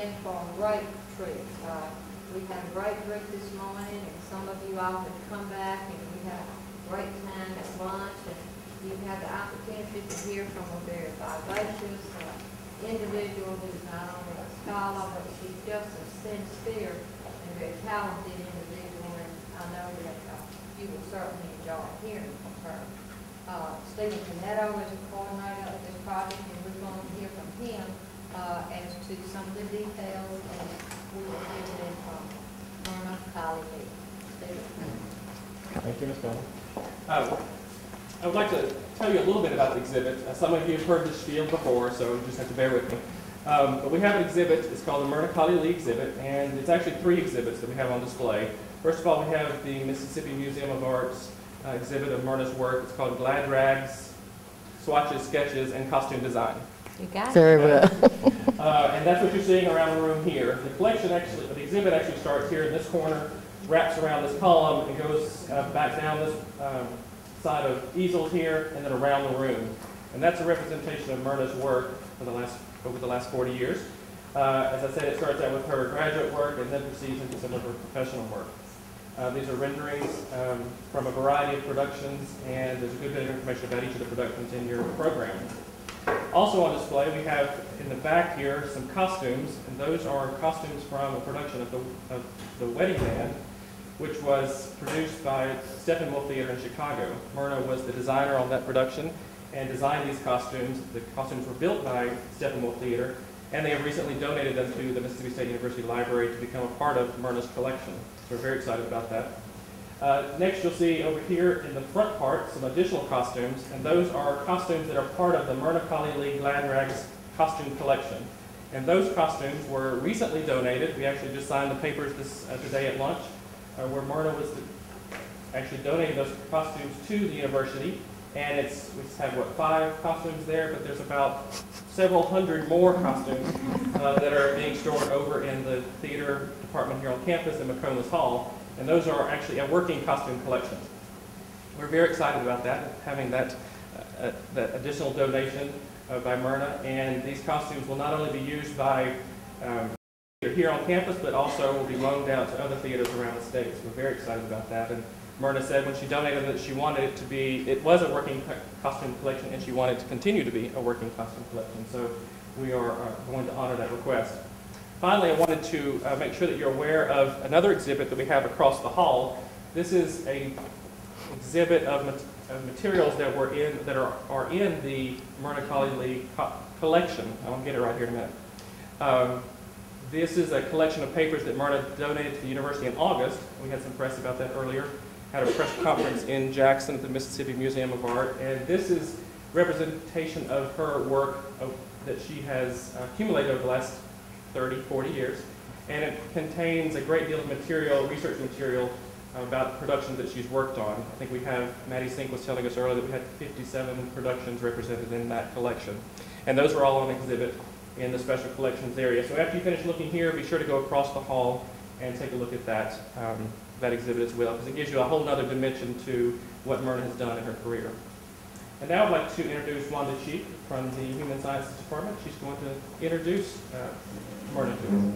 in for a great treat. Uh, we had a great treat this morning, and some of you all have come back, and we had a great time at lunch, and you had the opportunity to hear from a very vivacious uh, individual who's not only a scholar, but she's just a sincere and very talented individual, and I know that uh, you will certainly enjoy hearing from her. Uh, Stephen Canetto is a coordinator of this project, and we're going to hear from him uh, as to some of the details, and we will hear them from Myrna Colley. Thank you, Ms. Bell. Um, I would like to tell you a little bit about the exhibit. Uh, Some of you have heard this field before, so you just have to bear with me. Um, But we have an exhibit, it's called the Myrna Colley Lee exhibit, and it's actually three exhibits that we have on display. First of all, we have the Mississippi Museum of Art's uh, exhibit of Myrna's work. It's called Glad Rags, Swatches, Sketches, and Costume Design. You got it? Very well. Uh, and that's what you're seeing around the room here. The collection actually, the exhibit actually starts here in this corner, wraps around this column, and goes uh, back down this um, side of easels here, and then around the room. And that's a representation of Myrna's work for the last, over the last 40 years. Uh, as I said, it starts out with her graduate work and then proceeds into some of her professional work. Uh, these are renderings um, from a variety of productions, and there's a good bit of information about each of the productions in your program. Also on display, we have in the back here some costumes, and those are costumes from a production of the, of the Wedding Band, which was produced by Steppenwolf Theater in Chicago. Myrna was the designer on that production and designed these costumes. The costumes were built by Steppenwolf Theater, and they have recently donated them to the Mississippi State University Library to become a part of Myrna's collection. So we're very excited about that. Uh, next, you'll see over here in the front part some additional costumes, and those are costumes that are part of the Myrna Colley Lee Glad Rags costume collection. And those costumes were recently donated. We actually just signed the papers this uh, today at lunch, uh, where Myrna was actually donating those costumes to the university. And it's we have what five costumes there, but there's about several hundred more costumes uh, that are being stored over in the theater department here on campus in McComas Hall. And those are actually a working costume collection. We're very excited about that, having that, uh, uh, that additional donation uh, by Myrna. And these costumes will not only be used by um, here on campus, but also will be loaned out to other theaters around the state. So we're very excited about that. And Myrna said when she donated that she wanted it to be, it was a working co- costume collection, and she wanted it to continue to be a working costume collection. So we are uh, going to honor that request. Finally, I wanted to uh, make sure that you're aware of another exhibit that we have across the hall. This is a exhibit of, mat- of materials that were in that are, are in the Myrna Colley Lee co- collection. I'll get it right here in a minute. Um, this is a collection of papers that Myrna donated to the university in August. We had some press about that earlier. Had a press conference in Jackson at the Mississippi Museum of Art, and this is representation of her work of, that she has accumulated over the last 30, 40 years. And it contains a great deal of material, research material about productions that she's worked on. I think we have, Maddie Sink was telling us earlier that we had 57 productions represented in that collection. And those are all on exhibit in the special collections area. So after you finish looking here, be sure to go across the hall and take a look at that, um, that exhibit as well, because it gives you a whole other dimension to what Myrna has done in her career. And now I'd like to introduce Wanda Cheek from the Human Sciences Department. She's going to introduce uh, To.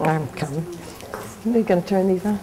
I'm coming. Are you going to turn these on?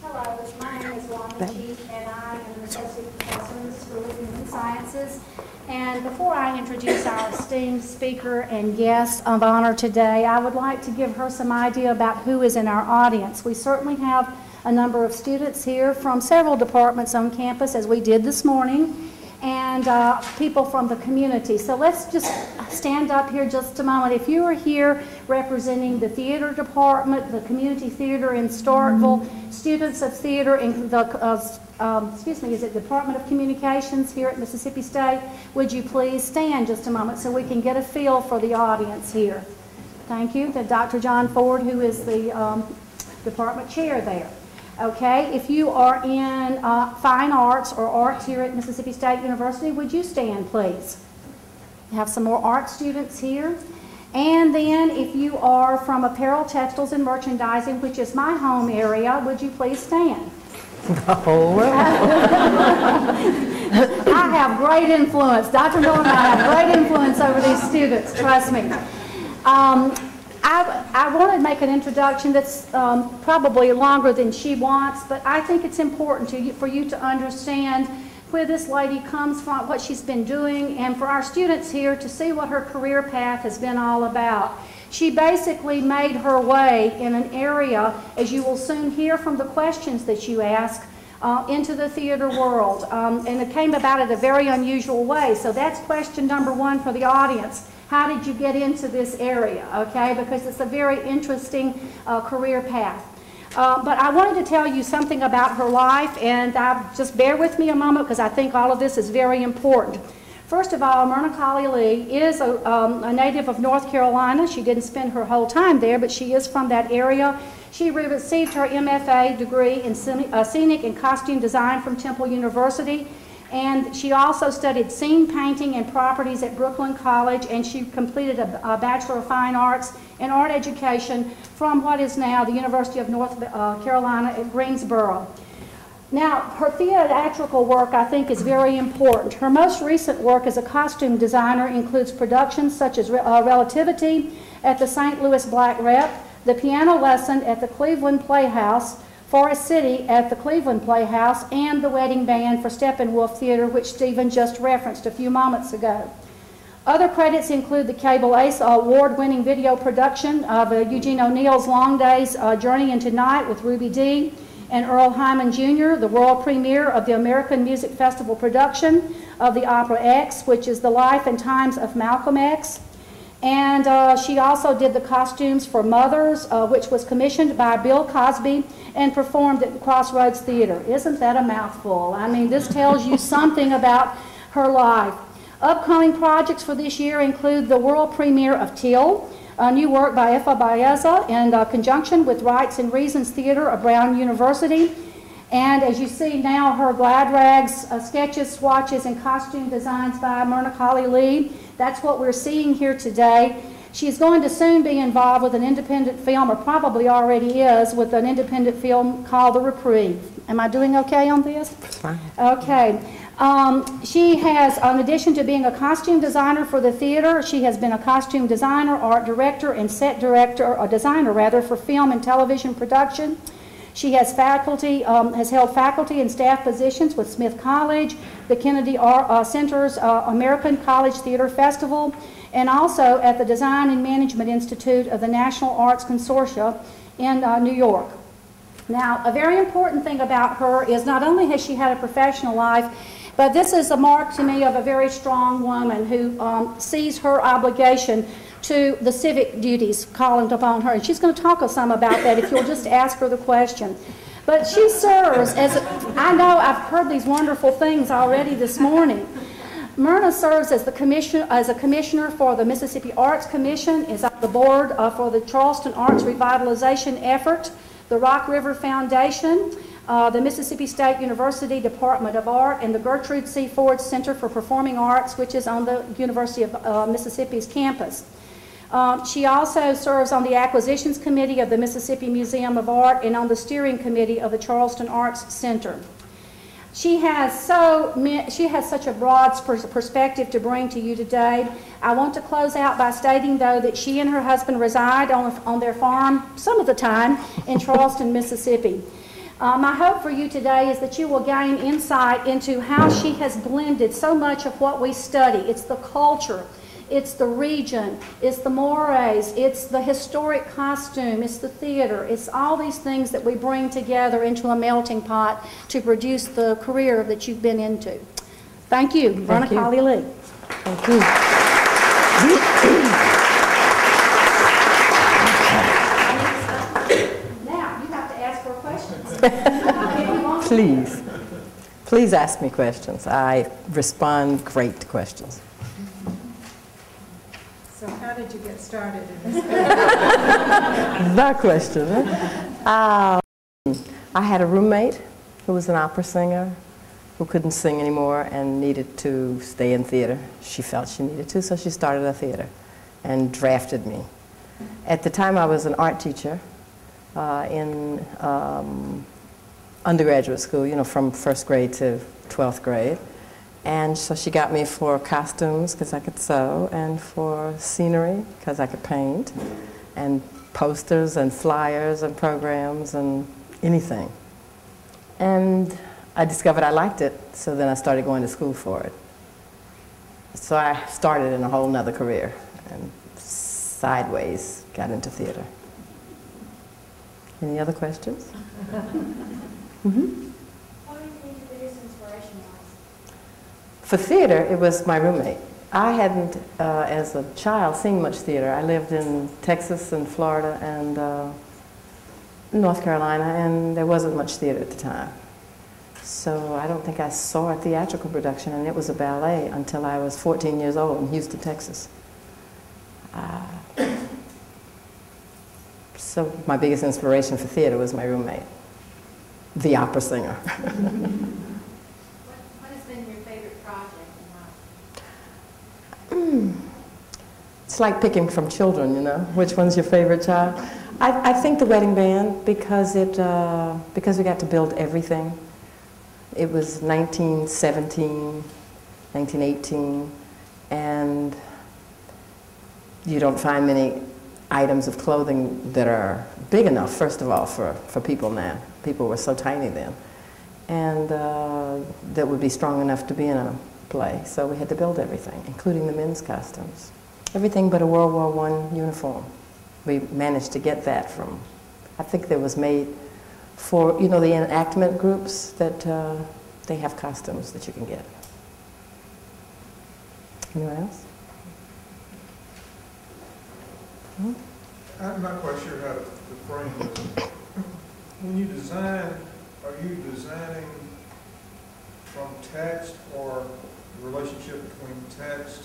Hello, my name is Wanda Cheek, and I am an associate professor in the School of Human Sciences. And before I introduce our esteemed speaker and guest of honor today, I would like to give her some idea about who is in our audience. We certainly have a number of students here from several departments on campus, as we did this morning, and uh, people from the community. So let's just stand up here just a moment. If you are here representing the theater department, the community theater in Starkville, students of theater in the, uh, um, excuse me, is it Department of Communications here at Mississippi State? Would you please stand just a moment so we can get a feel for the audience here? Thank you. The Dr. John Ford, who is the um, department chair there. Okay, if you are in uh, fine arts or arts here at Mississippi State University, would you stand, please? We have some more art students here. And then if you are from apparel, textiles, and merchandising, which is my home area, would you please stand? Oh, well. I have great influence. Dr. Miller and I have great influence over these students, trust me. Um, I, I want to make an introduction that's um, probably longer than she wants, but I think it's important to you, for you to understand where this lady comes from, what she's been doing, and for our students here to see what her career path has been all about. She basically made her way in an area, as you will soon hear from the questions that you ask, uh, into the theater world. Um, and it came about in a very unusual way. So that's question number one for the audience. How did you get into this area? Okay, because it's a very interesting uh, career path. Uh, but I wanted to tell you something about her life, and uh, just bear with me a moment because I think all of this is very important. First of all, Myrna Colley Lee is a, um, a native of North Carolina. She didn't spend her whole time there, but she is from that area. She received her MFA degree in uh, scenic and costume design from Temple University. And she also studied scene painting and properties at Brooklyn College, and she completed a, a Bachelor of Fine Arts in Art Education from what is now the University of North uh, Carolina at Greensboro. Now, her theatrical work, I think, is very important. Her most recent work as a costume designer includes productions such as uh, Relativity at the St. Louis Black Rep, The Piano Lesson at the Cleveland Playhouse, Forest City at the Cleveland Playhouse, and the Wedding Band for Steppenwolf Theater, which Stephen just referenced a few moments ago. Other credits include the Cable Ace award-winning video production of uh, Eugene O'Neill's Long Day's uh, Journey into Night with Ruby Dee and Earle Hyman Jr., the world premiere of the American Music Festival production of the opera X, which is the life and times of Malcolm X. And uh, she also did the costumes for Mothers, uh, which was commissioned by Bill Cosby and performed at the Crossroads Theater. Isn't that a mouthful? I mean, this tells you something about her life. Upcoming projects for this year include the world premiere of Till, a new work by Ifa Bayeza in uh, conjunction with Rites and Reasons Theater of Brown University. And as you see now, her glad rags, uh, sketches, swatches, and costume designs by Myrna Colley Lee. That's what we're seeing here today. She's going to soon be involved with an independent film, or probably already is, with an independent film called The Reprieve. Am I doing okay on this? Fine. Okay. Um, she has, in addition to being a costume designer for the theater, she has been a costume designer, art director, and set director, or designer rather, for film and television production. She has faculty, um, has held faculty and staff positions with Smith College, the Kennedy uh, Center's uh, American College Theater Festival, and also at the Design and Management Institute of the National Arts Consortia in uh, New York. Now, a very important thing about her is not only has she had a professional life, but this is a mark to me of a very strong woman who um, sees her obligation to the civic duties calling upon her. And she's going to talk us some about that if you'll just ask her the question. But she serves as, a, I know I've heard these wonderful things already this morning. Myrna serves as, the commissioner, as a commissioner for the Mississippi Arts Commission, is on the board uh, for the Charleston Arts Revitalization Effort, the Rock River Foundation, uh, the Mississippi State University Department of Art, and the Gertrude C. Ford Center for Performing Arts, which is on the University of uh, Mississippi's campus. Um, she also serves on the Acquisitions Committee of the Mississippi Museum of Art and on the Steering Committee of the Charleston Arts Center. She has so she has such a broad perspective to bring to you today. I want to close out by stating, though, that she and her husband reside on, on their farm some of the time in Charleston, Mississippi. Uh, my hope for you today is that you will gain insight into how she has blended so much of what we study. It's the culture, it's the region, it's the mores, it's the historic costume, it's the theater, it's all these things that we bring together into a melting pot to produce the career that you've been into. Thank you, Verna. Lee. Thank you. Now, you have to ask questions. Please. Please ask me questions. I respond great to questions. So how did you get started in this? The question. huh? Um, I had a roommate who was an opera singer who couldn't sing anymore and needed to stay in theater. She felt she needed to, so she started a theater and drafted me. At the time, I was an art teacher uh, in um, undergraduate school, you know, from first grade to 12th grade. And so she got me for costumes because I could sew, and for scenery because I could paint, and posters and flyers and programs and anything. And I discovered I liked it, so then I started going to school for it. So I started in a whole nother career and sideways got into theater. Any other questions? hmm What do you think your biggest inspiration was? For theater, it was my roommate. I hadn't, uh, as a child, seen much theater. I lived in Texas and Florida and uh, North Carolina, and there wasn't much theater at the time. So I don't think I saw a theatrical production, and it was a ballet until I was 14 years old in Houston, Texas. Uh, so my biggest inspiration for theater was my roommate, the opera singer. What, what has been your favorite project and why? It's like picking from children, you know. Which one's your favorite child? I, I think the wedding band because it uh, because we got to build everything. It was 1917, 1918, and you don't find many items of clothing that are big enough. First of all, for for people now, people were so tiny then, and uh, that would be strong enough to be in a play. So we had to build everything, including the men's costumes. Everything but a World War I uniform. We managed to get that from, I think that was made for, you know, the enactment groups that uh, they have costumes that you can get. Anyone else? Hmm? I'm not quite sure how to frame this. When you design, are you designing from text or the relationship between text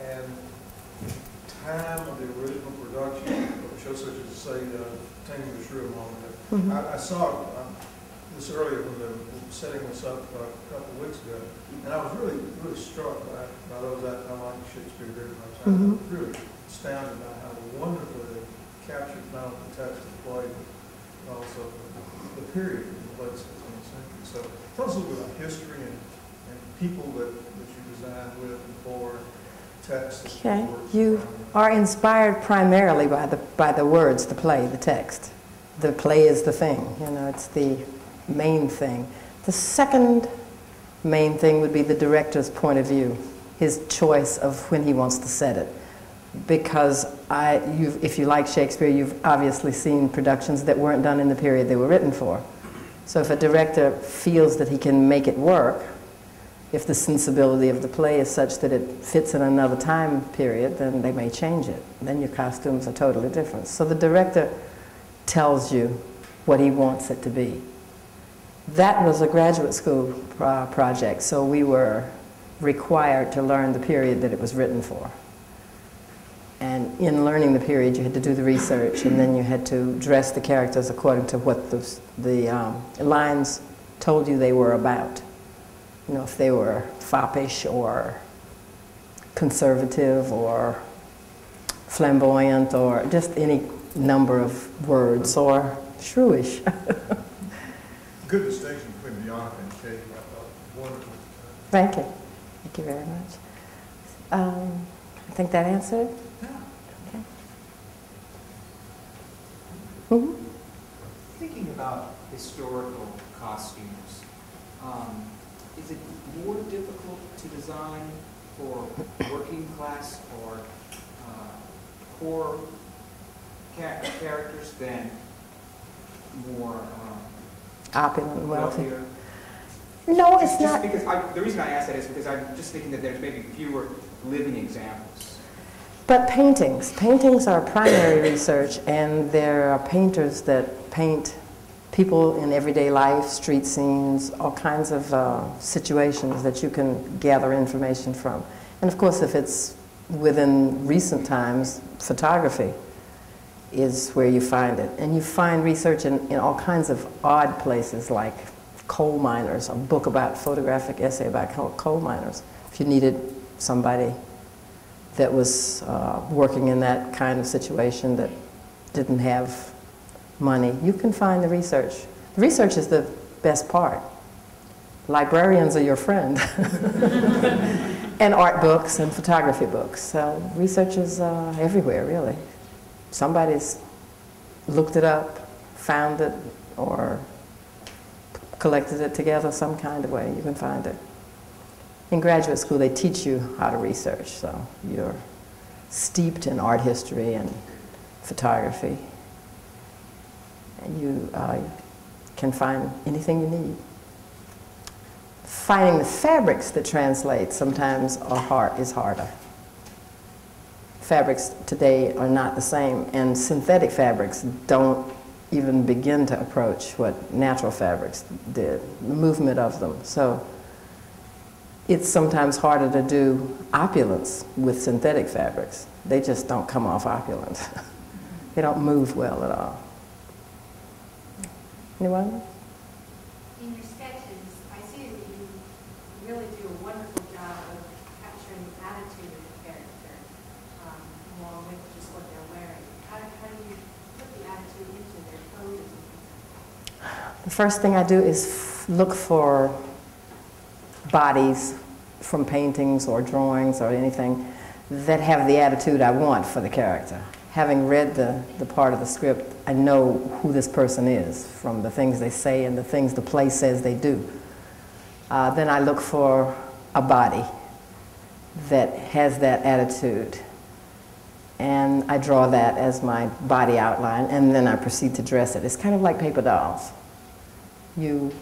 and time of the original production of a show such as, say, uh, Taming the Shrew moment? Mhm. I, I saw um, this earlier when they were setting this up uh, a couple of weeks ago, and I was really, really struck by, by those, I I like Shakespeare very much. I Mhm. was really astounded by how wonderfully they captured not only the text of the play, but also the period in the late sixteenth century. So tell us a little bit about history and, and people that, that you designed with and for, that Okay, you are inspired primarily by the, by the words, the play, the text. The play is the thing, you know, it's the main thing. The second main thing would be the director's point of view, his choice of when he wants to set it. Because I, you've, if you like Shakespeare, you've obviously seen productions that weren't done in the period they were written for. So if a director feels that he can make it work, if the sensibility of the play is such that it fits in another time period, then they may change it. Then your costumes are totally different. So the director tells you what he wants it to be. That was a graduate school uh, project, so we were required to learn the period that it was written for. And in learning the period, you had to do the research, and then you had to dress the characters according to what the, the um, lines told you they were about you know, if they were foppish or conservative or flamboyant or just any number of words or shrewish. Good distinction between Bianca and Katie, I thought, wonderful. Thank you. Thank you very much. Um, I think that answered. Yeah. Okay. Mhm. Thinking about historical costumes, um, is it more difficult to design for working class or uh, poor cha- characters than more um, Opulent, and wealthy. wealthier? No, it's Just- just not. because I, the reason I ask that is because I'm just thinking that there's maybe fewer living examples. But paintings, paintings are primary research, and there are painters that paint people in everyday life, street scenes, all kinds of uh, situations that you can gather information from. And of course, if it's within recent times, photography is where you find it. And you find research in, in all kinds of odd places, like coal miners, a book about photographic essay about coal, miners. If you needed somebody that was uh, working in that kind of situation that didn't have money, you can find the research. The research is the best part. librarians are your friend. and art books and photography books. So research is uh, everywhere, really. Somebody's looked it up, found it, or collected it together some kind of way. You can find it. In graduate school, they teach you how to research, so you're steeped in art history and photography. And you uh, can find anything you need. Finding the fabrics that translate sometimes are hard, is harder. Fabrics today are not the same, and synthetic fabrics don't even begin to approach what natural fabrics did, the movement of them. So it's sometimes harder to do opulence with synthetic fabrics. They just don't come off opulent. they don't move well at all. Anyone? In your sketches, I see that you really do a wonderful job of capturing the attitude of the character, um, along with just what they're wearing. How, how do you put the attitude into their poses? The first thing I do is f- look for bodies from paintings or drawings or anything that have the attitude I want for the character. Having read the, the part of the script, I know who this person is from the things they say and the things the play says they do. Uh, then I look for a body that has that attitude. And I draw that as my body outline, and then I proceed to dress it. It's kind of like paper dolls. You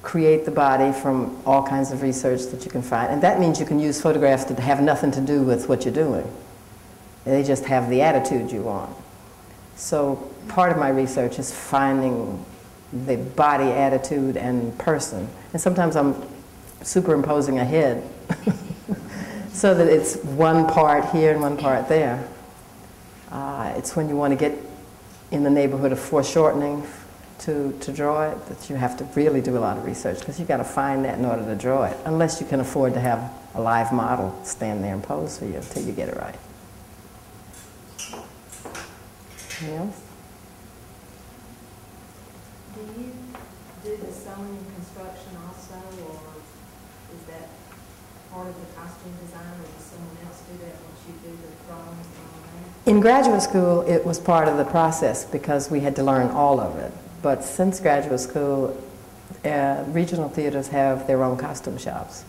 create the body from all kinds of research that you can find. And that means you can use photographs that have nothing to do with what you're doing. They just have the attitude you want. So part of my research is finding the body attitude and person. And sometimes I'm superimposing a head so that it's one part here and one part there. Uh, it's when you want to get in the neighborhood of foreshortening to, to draw it that you have to really do a lot of research because you've got to find that in order to draw it, unless you can afford to have a live model stand there and pose for you until you get it right. Else? Do you do the sewing and construction also, or is that part of the costume design, or does someone else do that once you do the drawings and all that? In graduate school, it was part of the process because we had to learn all of it. But since graduate school, uh, regional theaters have their own costume shops.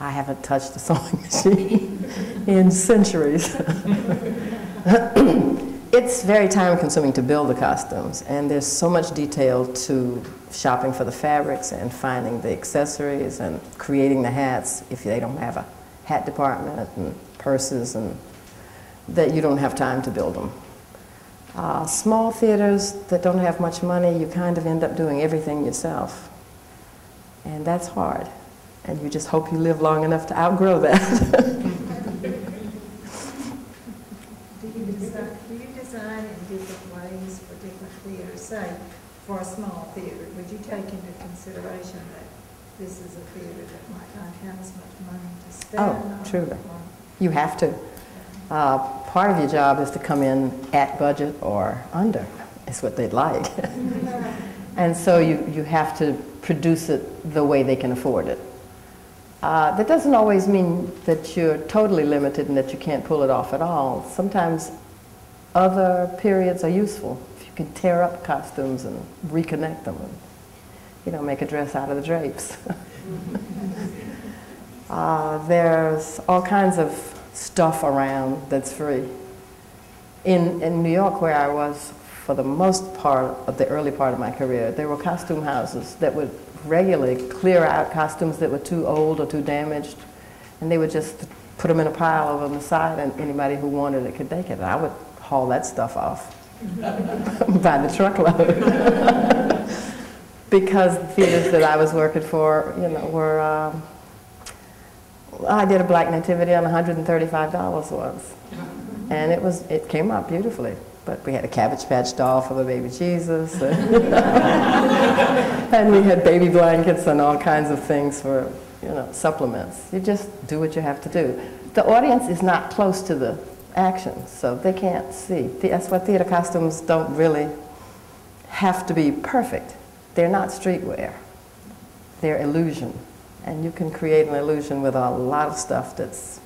I haven't touched a sewing machine in centuries. it's very time consuming to build the costumes, and there's so much detail to shopping for the fabrics and finding the accessories and creating the hats if they don't have a hat department and purses and that you don't have time to build them. Uh, small theaters that don't have much money, you kind of end up doing everything yourself. And that's hard. And you just hope you live long enough to outgrow that. Do you design, do you design in different ways for different theaters? Say, for a small theater, would you take into consideration that this is a theater that might not have as much money to spend? Oh, truly. you have to. Uh, part of your job is to come in at budget or under, is what they'd like. and so you, you have to produce it the way they can afford it. Uh, that doesn't always mean that you're totally limited and that you can't pull it off at all. Sometimes other periods are useful. If you can tear up costumes and reconnect them and, you know, make a dress out of the drapes. uh, there's all kinds of stuff around that's free. In, in New York, where I was for the most part of the early part of my career, there were costume houses that would regularly clear out costumes that were too old or too damaged, and they would just put them in a pile over on the side, and anybody who wanted it could take it. And I would haul that stuff off by the truckload. because the theaters that I was working for, you know, were, um, I did a Black Nativity on $135 once. And it was, it came out beautifully. But we had a Cabbage Patch doll for the baby Jesus. And, and we had baby blankets and all kinds of things for, you know, supplements. You just do what you have to do. The audience is not close to the action, so they can't see. That's why theater costumes don't really have to be perfect. They're not streetwear. They're illusion. And you can create an illusion with a lot of stuff that's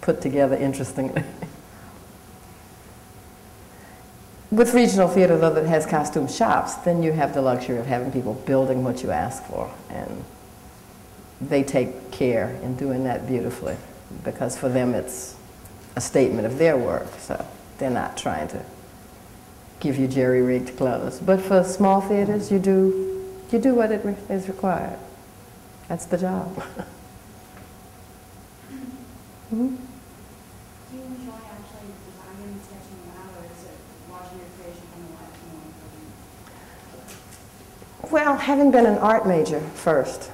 put together interestingly. With regional theater, though, that has costume shops, then you have the luxury of having people building what you ask for. And they take care in doing that beautifully because for them it's a statement of their work. So they're not trying to give you jerry-rigged clothes. But for small theaters, you do, you do what it re- is required. That's the job. Hmm? Do you enjoy actually designing and sketching them out, or is it watching your creation come to more? Well, having been an art major first,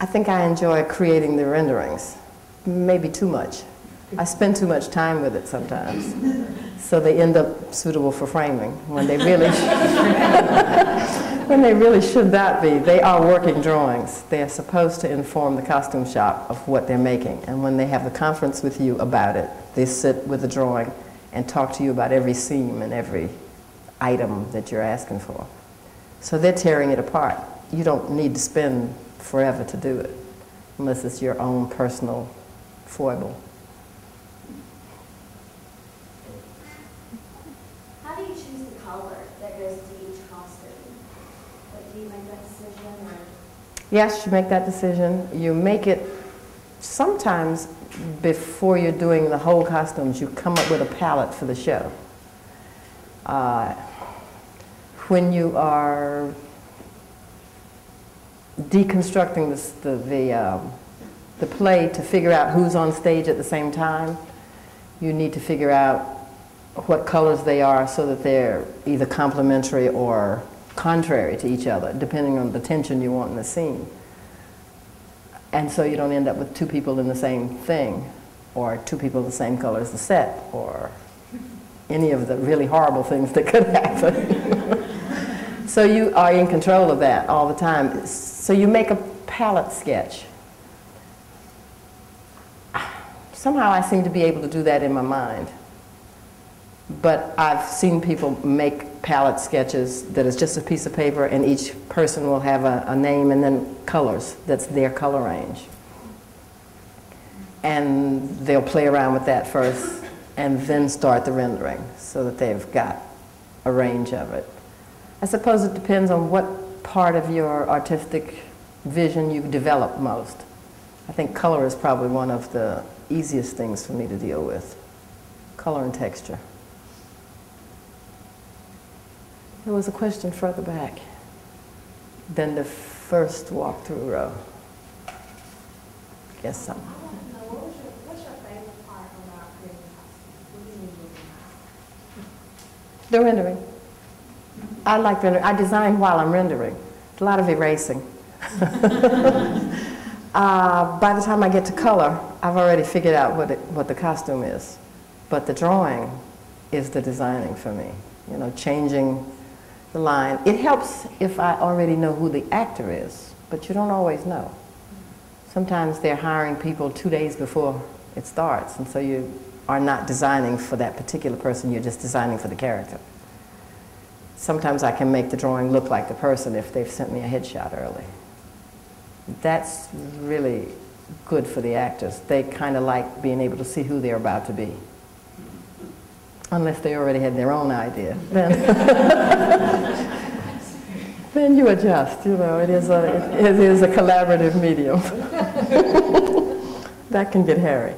I think I enjoy creating the renderings. Maybe too much. I spend too much time with it sometimes. So they end up suitable for framing when they really when they really should not be. They are working drawings. They are supposed to inform the costume shop of what they're making. And when they have the conference with you about it, they sit with the drawing and talk to you about every seam and every item that you're asking for. So they're tearing it apart. You don't need to spend forever to do it, unless it's your own personal foible. How do you choose the color that goes to each costume? Like, do you make that decision or? Yes, you make that decision. You make it sometimes before you're doing the whole costumes, you come up with a palette for the show. Uh, when you are deconstructing this, the, the, um, the play to figure out who's on stage at the same time, you need to figure out what colors they are so that they're either complementary or contrary to each other, depending on the tension you want in the scene. And so you don't end up with two people in the same thing, or two people the same color as the set, or any of the really horrible things that could happen. so you are in control of that all the time. So you make a palette sketch. Somehow I seem to be able to do that in my mind. But I've seen people make palette sketches that is just a piece of paper and each person will have a, a name and then colors. That's their color range. And they'll play around with that first and then start the rendering so that they've got a range of it. I suppose it depends on what part of your artistic vision you develop most. I think color is probably one of the easiest things for me to deal with. Color and texture. There was a question further back than the first walkthrough row. Guess so. I want to know, what was your, what's your favorite part about creating costumes? What do you enjoy the? The rendering. I like rendering. I design while I'm rendering. It's a lot of erasing. uh, by the time I get to color, I've already figured out what, it, what the costume is. But the drawing is the designing for me. You know, changing the line. It helps if I already know who the actor is, but you don't always know. Sometimes they're hiring people two days before it starts, and so you are not designing for that particular person, you're just designing for the character. Sometimes I can make the drawing look like the person if they've sent me a headshot early. That's really good for the actors. They kind of like being able to see who they're about to be. Unless they already had their own idea. Then, then you adjust, you know, it is a, it is a collaborative medium. that can get hairy.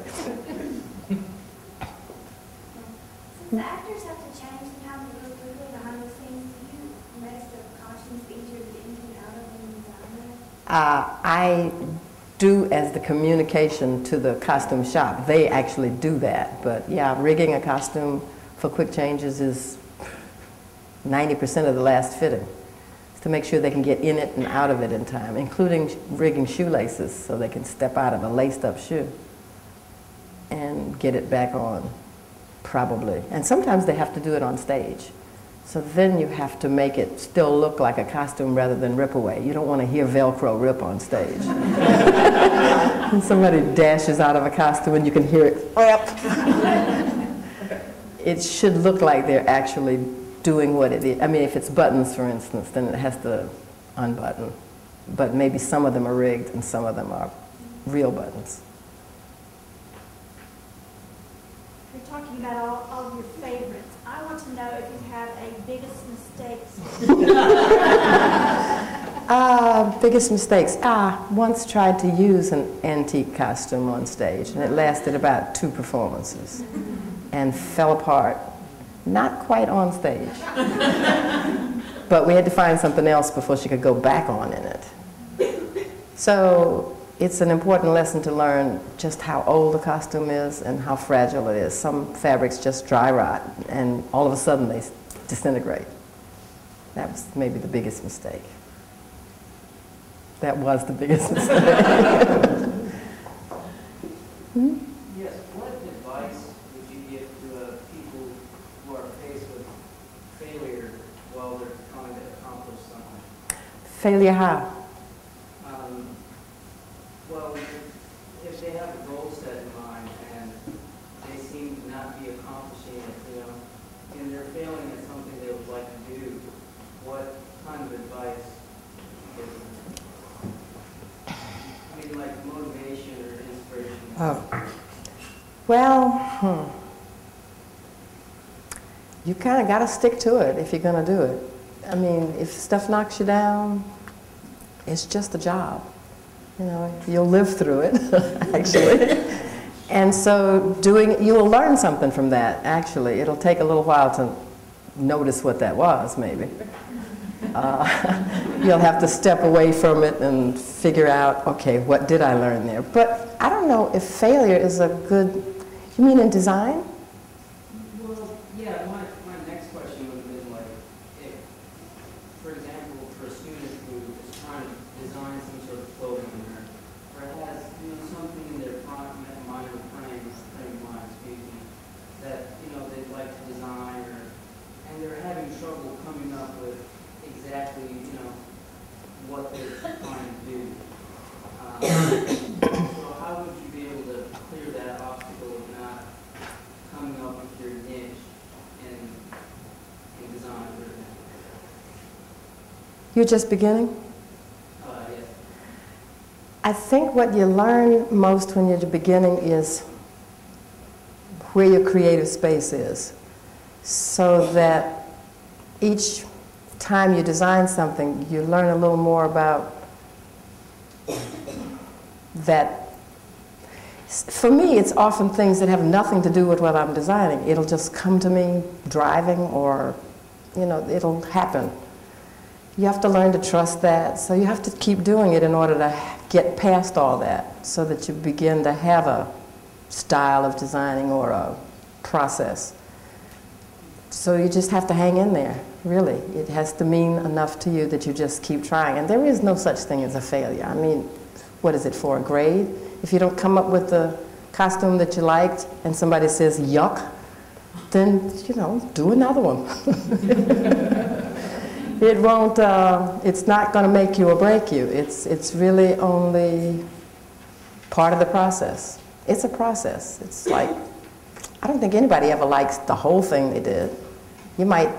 The actors have to change and have to go through it behind the scenes, do you make the costumes easier to get into and out of when you design? Uh, I do as the communication to the costume shop. They actually do that. But yeah, rigging a costume for quick changes is 90% of the last fitting. It's to make sure they can get in it and out of it in time, including rigging shoelaces so they can step out of a laced up shoe and get it back on, probably. And sometimes they have to do it on stage. So then you have to make it still look like a costume rather than rip away. You don't want to hear Velcro rip on stage. and somebody dashes out of a costume and you can hear it rip. it should look like they're actually doing what it is. I mean, if it's buttons, for instance, then it has to unbutton. but maybe some of them are rigged and some of them are real buttons. You're talking about all, all of your favorites. I want to know if you have a biggest mistakes. Ah, biggest mistakes. Ah, once tried to use an antique costume on stage, and it lasted about two performances, and fell apart. Not quite on stage, but we had to find something else before she could go back on in it. So it's an important lesson to learn just how old a costume is and how fragile it is. Some fabrics just dry rot, and all of a sudden they disintegrate. That was maybe the biggest mistake. That was the biggest mistake. Yes, what advice would you give to uh, people who are faced with failure while they're trying to accomplish something? Failure how? Um, Well, if- if they have a goal set in mind and they seem to not be accomplishing it, you know, and they're failing at something they would like to do, what kind of advice would you give them? I mean, like motivation or inspiration? Oh. Well, hmm. You kind of got to stick to it if you're going to do it. I mean, if stuff knocks you down, it's just a job. You know, you'll live through it, actually. And so doing, you will learn something from that, actually. It'll take a little while to notice what that was, maybe. Uh, you'll have to step away from it and figure out, okay, what did I learn there? But I don't know if failure is a good, you mean in design? Well, yeah, my, my next question would have been like, if, for example, for a student who is trying to design some sort of clothing or, or has, you know, something in their front, minor frame, frame of mind, excuse me, that, you know, they'd like to design or, and they're having trouble coming up with exactly, you know, what they're trying to do. Um, So how would you be able to clear that obstacle of not coming up with your niche in, in design, for example? You're just beginning? I think what you learn most when you're the beginning is where your creative space is. So that each time you design something, you learn a little more about that. For me, it's often things that have nothing to do with what I'm designing. It'll just come to me driving or, you know, it'll happen. You have to learn to trust that. So you have to keep doing it in order to get past all that so that you begin to have a style of designing or a process. So you just have to hang in there, really. It has to mean enough to you that you just keep trying. And there is no such thing as a failure. I mean, what is it for, a grade? If you don't come up with the costume that you liked and somebody says yuck, then, you know, do another one. it won't, uh, it's not going to make you or break you. It's, it's really only part of the process. It's a process. It's like, I don't think anybody ever likes the whole thing they did. You might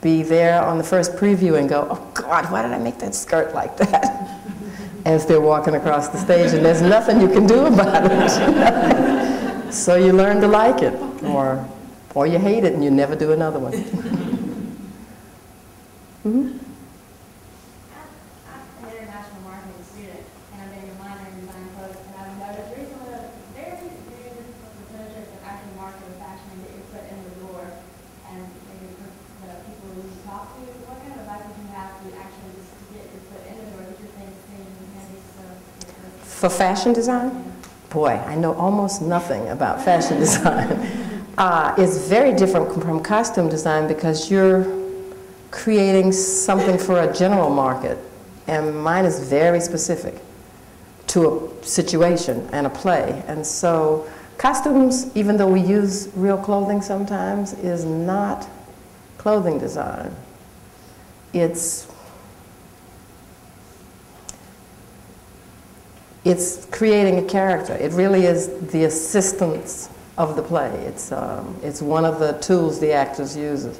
be there on the first preview and go, oh God, why did I make that skirt like that? As they're walking across the stage, and there's nothing you can do about it. so you learn to like it, or, or you hate it and you never do another one. Mhm. I'm an international marketing student, and I'm in a minor in design clothes, and I've noticed recently that very, very difficult percentages of actually marketing fashion that you put in the door, and maybe for the people who you talk to, what kind of advice would you have to actually just to get your foot in the door, get your things seen, and these so. For fashion design? Boy, I know almost nothing about fashion design. Uh, it's very different from costume design because you're creating something for a general market, and mine is very specific to a situation and a play. And so, costumes, even though we use real clothing sometimes, is not clothing design. It's it's creating a character. It really is the assistance of the play. It's, um, it's one of the tools the actors uses,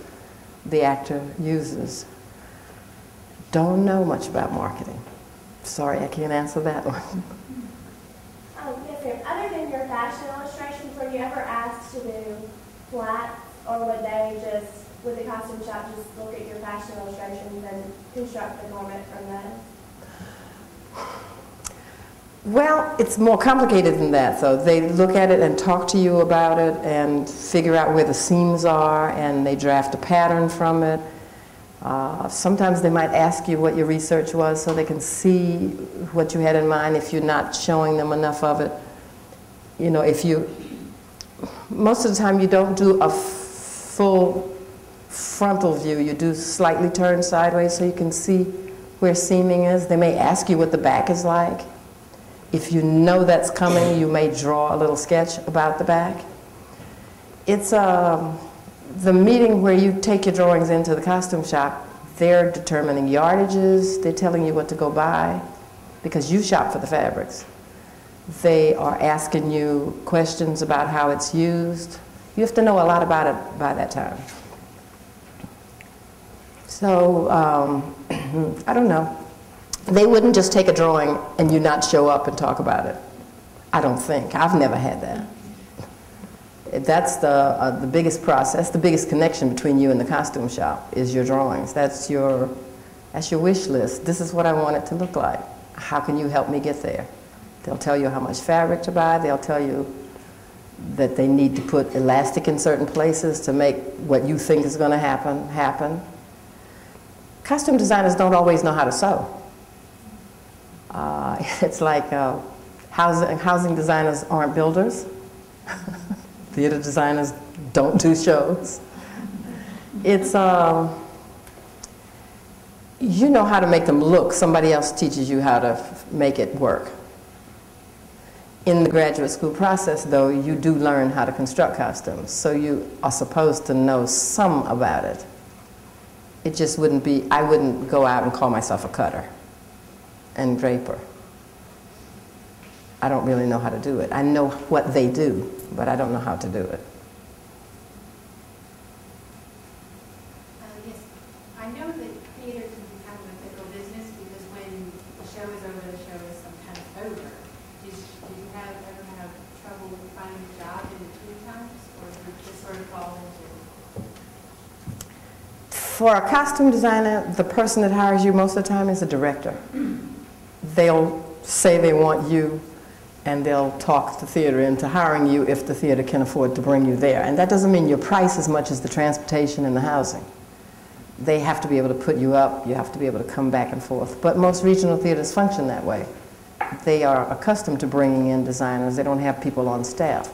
the actor uses. Don't know much about marketing. Sorry, I can't answer that one. Um, yes, ma'am. Other than your fashion illustrations, were you ever asked to do flats, or would they just, would the costume shop just look at your fashion illustrations and construct the garment from those? Well, it's more complicated than that. So they look at it and talk to you about it and figure out where the seams are and they draft a pattern from it. Uh, sometimes they might ask you what your research was so they can see what you had in mind if you're not showing them enough of it. You know, if you, most of the time you don't do a full frontal view, you do slightly turned sideways so you can see where seaming is. They may ask you what the back is like. If you know that's coming, you may draw a little sketch about the back. It's um, the meeting where you take your drawings into the costume shop. They're determining yardages, they're telling you what to go buy because you shop for the fabrics. They are asking you questions about how it's used. You have to know a lot about it by that time. So, um, I don't know. They wouldn't just take a drawing and you not show up and talk about it. I don't think. I've never had that. That's the, uh, the biggest process, the biggest connection between you and the costume shop is your drawings. That's your, that's your wish list. This is what I want it to look like. How can you help me get there? They'll tell you how much fabric to buy. They'll tell you that they need to put elastic in certain places to make what you think is going to happen happen. Costume designers don't always know how to sew. Uh, it's like uh, housing, housing designers aren't builders. Theater designers don't do shows. It's, um, you know how to make them look. Somebody else teaches you how to make it work. In the graduate school process, though, you do learn how to construct costumes. So you are supposed to know some about it. It just wouldn't be, I wouldn't go out and call myself a cutter and draper. I don't really know how to do it. I know what they do, but I don't know how to do it. Uh, yes, I know that theater can be a fickle business because when the show is over, the show is sometimes over. Did, did you ever have trouble finding a job in between times, or did it just sort of fall into? For a costume designer, the person that hires you most of the time is a director. They'll say they want you, and they'll talk the theater into hiring you if the theater can afford to bring you there. And that doesn't mean your price as much as the transportation and the housing. They have to be able to put you up, you have to be able to come back and forth. But most regional theaters function that way. They are accustomed to bringing in designers, they don't have people on staff.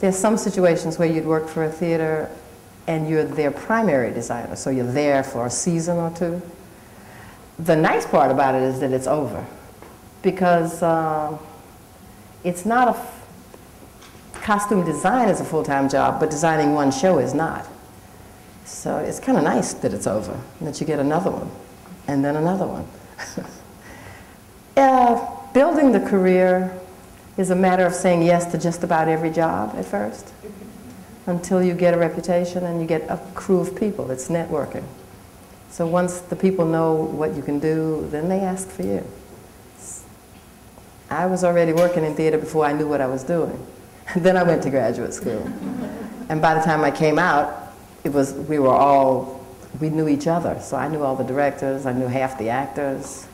There's some situations where you'd work for a theater and you're their primary designer, so you're there for a season or two. The nice part about it is that it's over because uh, it's not a f- costume design is a full-time job, but designing one show is not. So it's kind of nice that it's over, and that you get another one, and then another one. uh, building the career is a matter of saying yes to just about every job at first, until you get a reputation and you get a crew of people. It's networking. So once the people know what you can do, then they ask for you. I was already working in theater before I knew what I was doing. then I went to graduate school. and by the time I came out, it was, we were all, we knew each other. So I knew all the directors, I knew half the actors,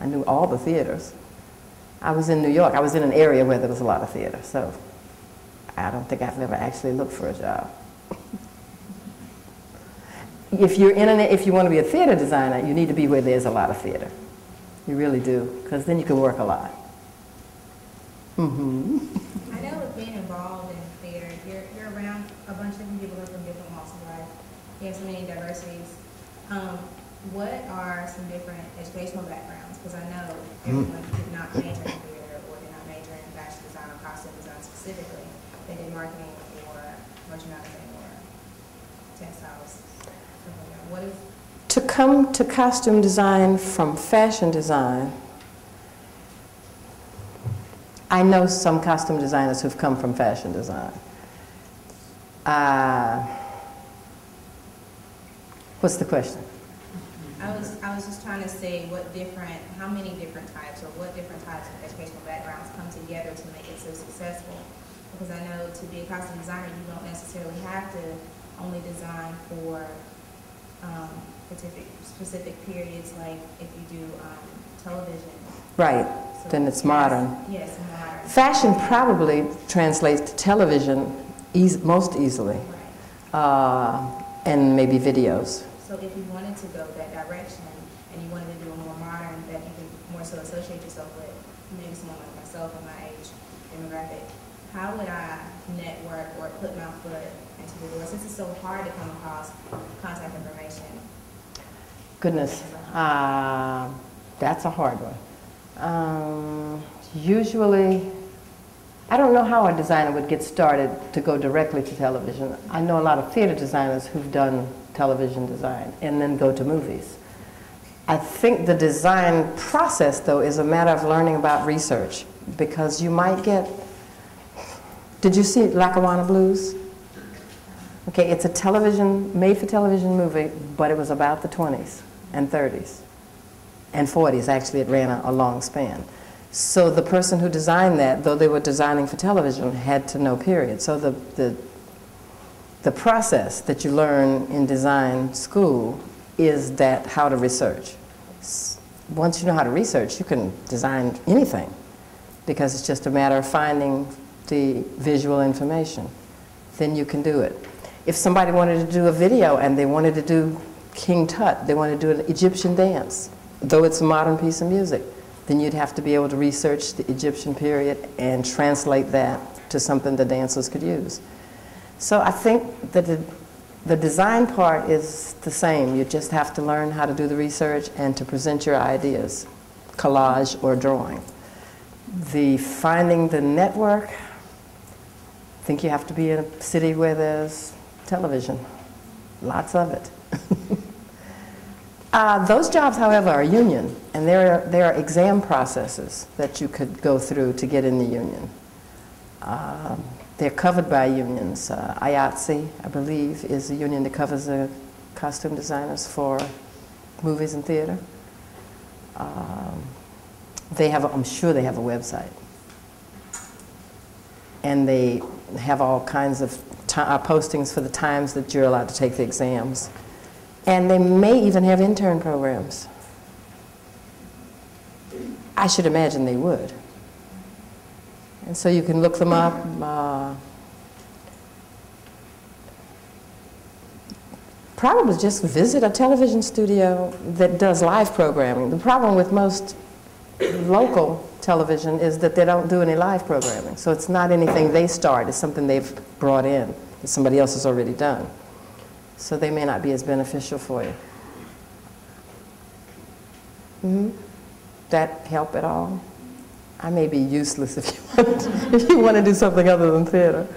I knew all the theaters. I was in New York. I was in an area where there was a lot of theater. So I don't think I've ever actually looked for a job. if you're in an, if you want to be a theater designer, you need to be where there's a lot of theater. You really do, because then you can work a lot. Mm-hmm. I know with being involved in theater, you're, you're around a bunch of different people who are from different walks of life. You have so many diversities. Um, what are some different educational backgrounds? Because I know everyone did not major in theater or did not major in fashion design or costume design specifically. They did marketing or merchandising or textiles. like. What is, To come to costume design from fashion design, I know some costume designers who've come from fashion design. Uh, what's the question? I was, I was just trying to say what different, how many different types or what different types of educational backgrounds come together to make it so successful. Because I know to be a costume designer, you don't necessarily have to only design for, um, specific, specific periods, like if you do, um, television. Right, then it's modern. Yes, modern. Fashion probably translates to television eas- most easily, Right. uh, and maybe videos. So if you wanted to go that direction and you wanted to do a more modern, that you can more so associate yourself with, maybe someone like myself in my age demographic, how would I network or put my foot into the door? Since it's so hard to come across contact information. Goodness, uh, that's a hard one. Um, usually, I don't know how a designer would get started to go directly to television. I know a lot of theater designers who've done television design and then go to movies. I think the design process, though, is a matter of learning about research because you might get. Did you see Lackawanna Blues? Okay, it's a television, made for television movie, but it was about the 20s and 30s and 40s. Actually, it ran a, a long span. So the person who designed that, though they were designing for television, had to know period. So the, the, the process that you learn in design school is that how to research. Once you know how to research, you can design anything because it's just a matter of finding the visual information. Then you can do it. If somebody wanted to do a video and they wanted to do King Tut, they wanted to do an Egyptian dance, though it's a modern piece of music, then you'd have to be able to research the Egyptian period and translate that to something the dancers could use. So I think that the, the design part is the same. You just have to learn how to do the research and to present your ideas, collage or drawing. The finding the network, I think you have to be in a city where there's television, lots of it. Uh, those jobs, however, are union, and there are, there are exam processes that you could go through to get in the union. Um, they're covered by unions. Uh, IATSE, I believe, is a union that covers the costume designers for movies and theater. Um, they have, I'm sure they have a website. And they have all kinds of uh, postings for the times that you're allowed to take the exams. And they may even have intern programs. I should imagine they would. And so you can look them up. Uh, probably just visit a television studio that does live programming. The problem with most local television is that they don't do any live programming. So it's not anything they start, it's something they've brought in that somebody else has already done. So they may not be as beneficial for you. hmm That help at all? I may be useless if you want to, if you want to do something other than theater.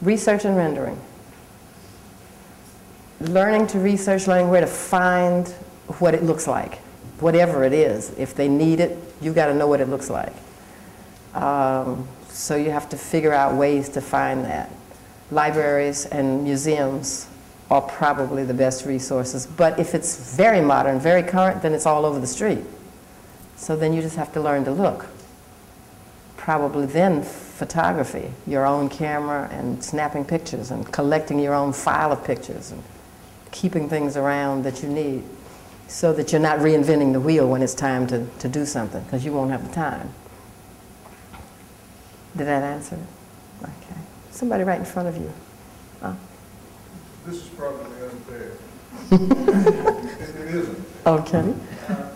Research and rendering. Learning to research, learning where to find what it looks like, whatever it is. If they need it, you got to know what it looks like. Um, so you have to figure out ways to find that. Libraries and museums are probably the best resources. But if it's very modern, very current, then it's all over the street. So then you just have to learn to look. Probably then photography, your own camera and snapping pictures and collecting your own file of pictures and keeping things around that you need so that you're not reinventing the wheel when it's time to, to do something because you won't have the time. Did that answer? Okay. Somebody right in front of you. Oh, This is probably unfair. It it isn't. okay. Uh,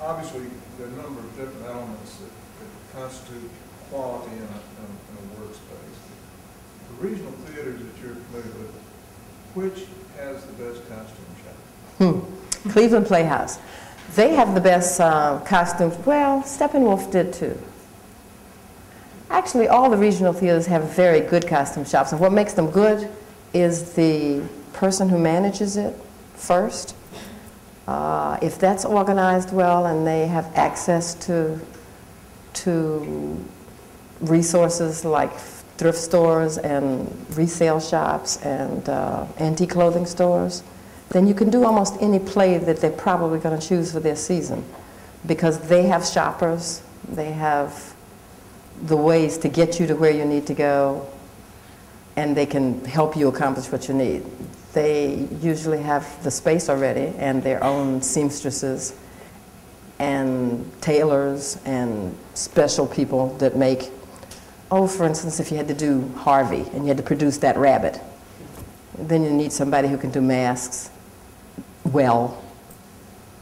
Obviously, there are a number of different elements that that constitute quality in a, in a- in a workspace. The regional theaters that you're familiar with, which has the best costume shop? Hmm. Cleveland Playhouse. They have the best uh, costumes. Well, Steppenwolf did too. Actually, all the regional theaters have very good costume shops, and what makes them good is the person who manages it first. Uh, if that's organized well and they have access to, to resources like thrift stores and resale shops and uh, antique clothing stores, then you can do almost any play that they're probably going to choose for their season because they have shoppers, they have the ways to get you to where you need to go, and they can help you accomplish what you need. They usually have the space already and their own seamstresses and tailors and special people that make, oh, for instance, if you had to do Harvey and you had to produce that rabbit, then you need somebody who can do masks well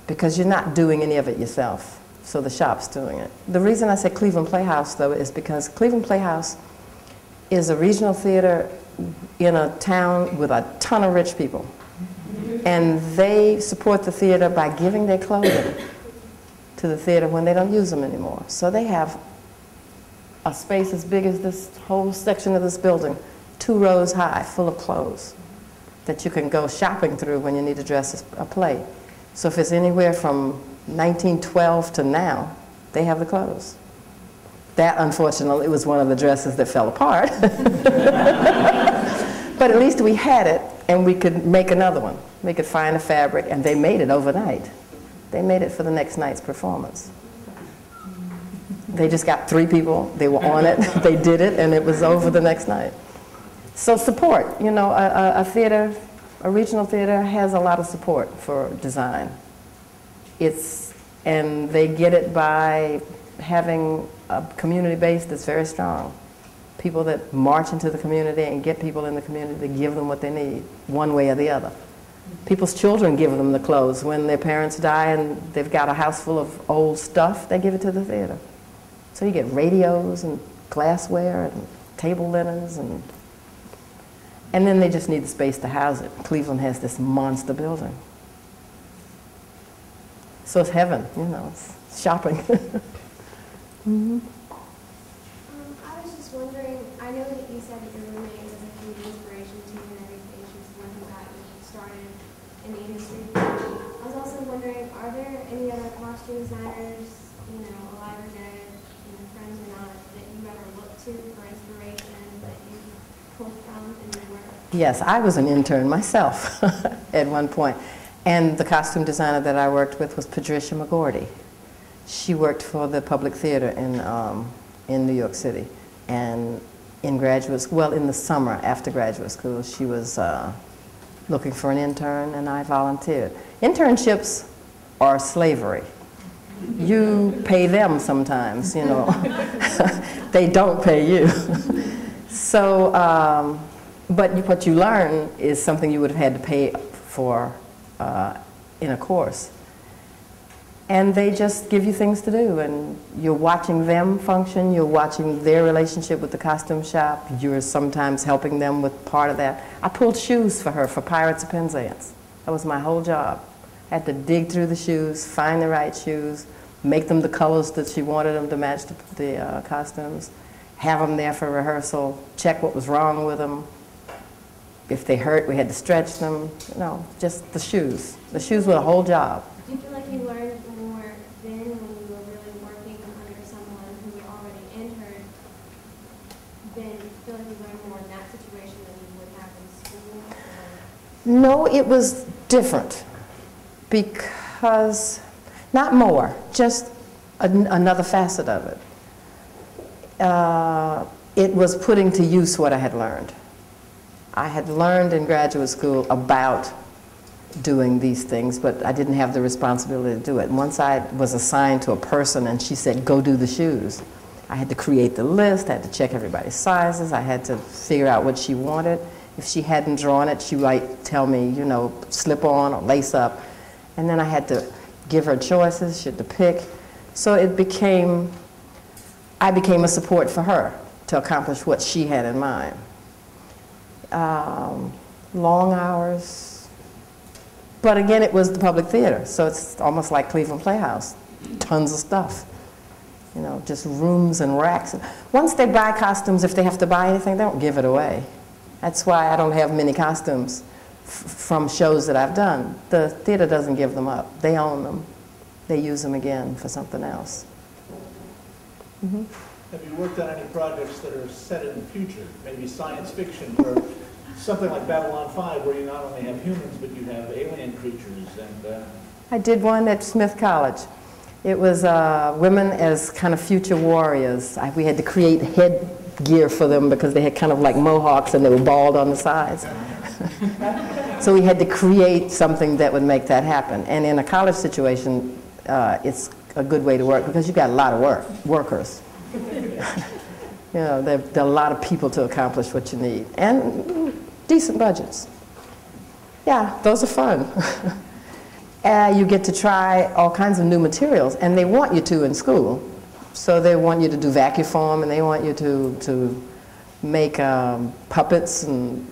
because you're not doing any of it yourself. So the shop's doing it. The reason I say Cleveland Playhouse, though, is because Cleveland Playhouse is a regional theater in a town with a ton of rich people. And they support the theater by giving their clothing to the theater when they don't use them anymore. So they have a space as big as this whole section of this building, two rows high, full of clothes that you can go shopping through when you need to dress a play. So if it's anywhere from 1912 to now, they have the clothes. That, unfortunately, was one of the dresses that fell apart. but at least we had it, and we could make another one. We could find a fabric, and they made it overnight. They made it for the next night's performance. They just got three people, they were on it, they did it, and it was over the next night. So support, you know, a, a, theater, a regional theater has a lot of support for design. It's, and they get it by having a community base that's very strong. People that march into the community and get people in the community to give them what they need, one way or the other. People's children give them the clothes. When their parents die and they've got a house full of old stuff, they give it to the theater. So you get radios and glassware and table linens and and then they just need the space to house it. Cleveland has this monster building. So it's heaven, you know, it's shopping. Um, mm-hmm. I was just wondering, I know that you said that your roommate was a huge inspiration to you and everything. She was the one who got you started in the industry. I was also wondering, are there any other costume designers, you know, alive or dead, you know, friends or not, that you ever look to for inspiration that you Yes, I was an intern myself at one point. And the costume designer that I worked with was Patricia McGourty. She worked for the Public Theater in, um, in New York City. And in graduate school, well, in the summer after graduate school, she was uh, looking for an intern, and I volunteered. Internships are slavery. You pay them sometimes, you know. they don't pay you. so, um, but what you learn is something you would have had to pay for uh, in a course. And they just give you things to do, and you're watching them function, you're watching their relationship with the costume shop, you're sometimes helping them with part of that. I pulled shoes for her for Pirates of Penzance. That was my whole job. I had to dig through the shoes, find the right shoes, make them the colors that she wanted them to match the, the uh, costumes, have them there for rehearsal, check what was wrong with them, if they hurt, we had to stretch them. You know, just the shoes. The shoes were the whole job. Do you feel like you learned more then when you were really working under someone who had already entered? Then you feel like you learned more in that situation than you would have in school? No, it was different because, not more, just an, another facet of it. Uh, it was putting to use what I had learned. I had learned in graduate school about doing these things, but I didn't have the responsibility to do it. Once I was assigned to a person and she said, go do the shoes, I had to create the list, I had to check everybody's sizes, I had to figure out what she wanted. If she hadn't drawn it, she might tell me, you know, slip on or lace up. And then I had to give her choices, she had to pick. So it became, I became a support for her to accomplish what she had in mind um, long hours. But again, it was the public theater, so it's almost like Cleveland Playhouse. Tons of stuff. You know, just rooms and racks. Once they buy costumes, if they have to buy anything, they don't give it away. That's why I don't have many costumes from shows that I've done. The theater doesn't give them up. They own them. They use them again for something else. Mm -hmm. Have you worked on any projects that are set in the future, maybe science fiction or something like Babylon 5, where you not only have humans, but you have alien creatures and, uh, I did one at Smith College. It was uh, women as kind of future warriors. I, we had to create headgear for them because they had kind of like mohawks and they were bald on the sides. so we had to create something that would make that happen. And in a college situation, uh, it's a good way to work because you've got a lot of work workers. you know, there, there are a lot of people to accomplish what you need, and decent budgets. Yeah, those are fun. You get to try all kinds of new materials, and they want you to in school. So they want you to do vacuum form, and they want you to, to make um, puppets, and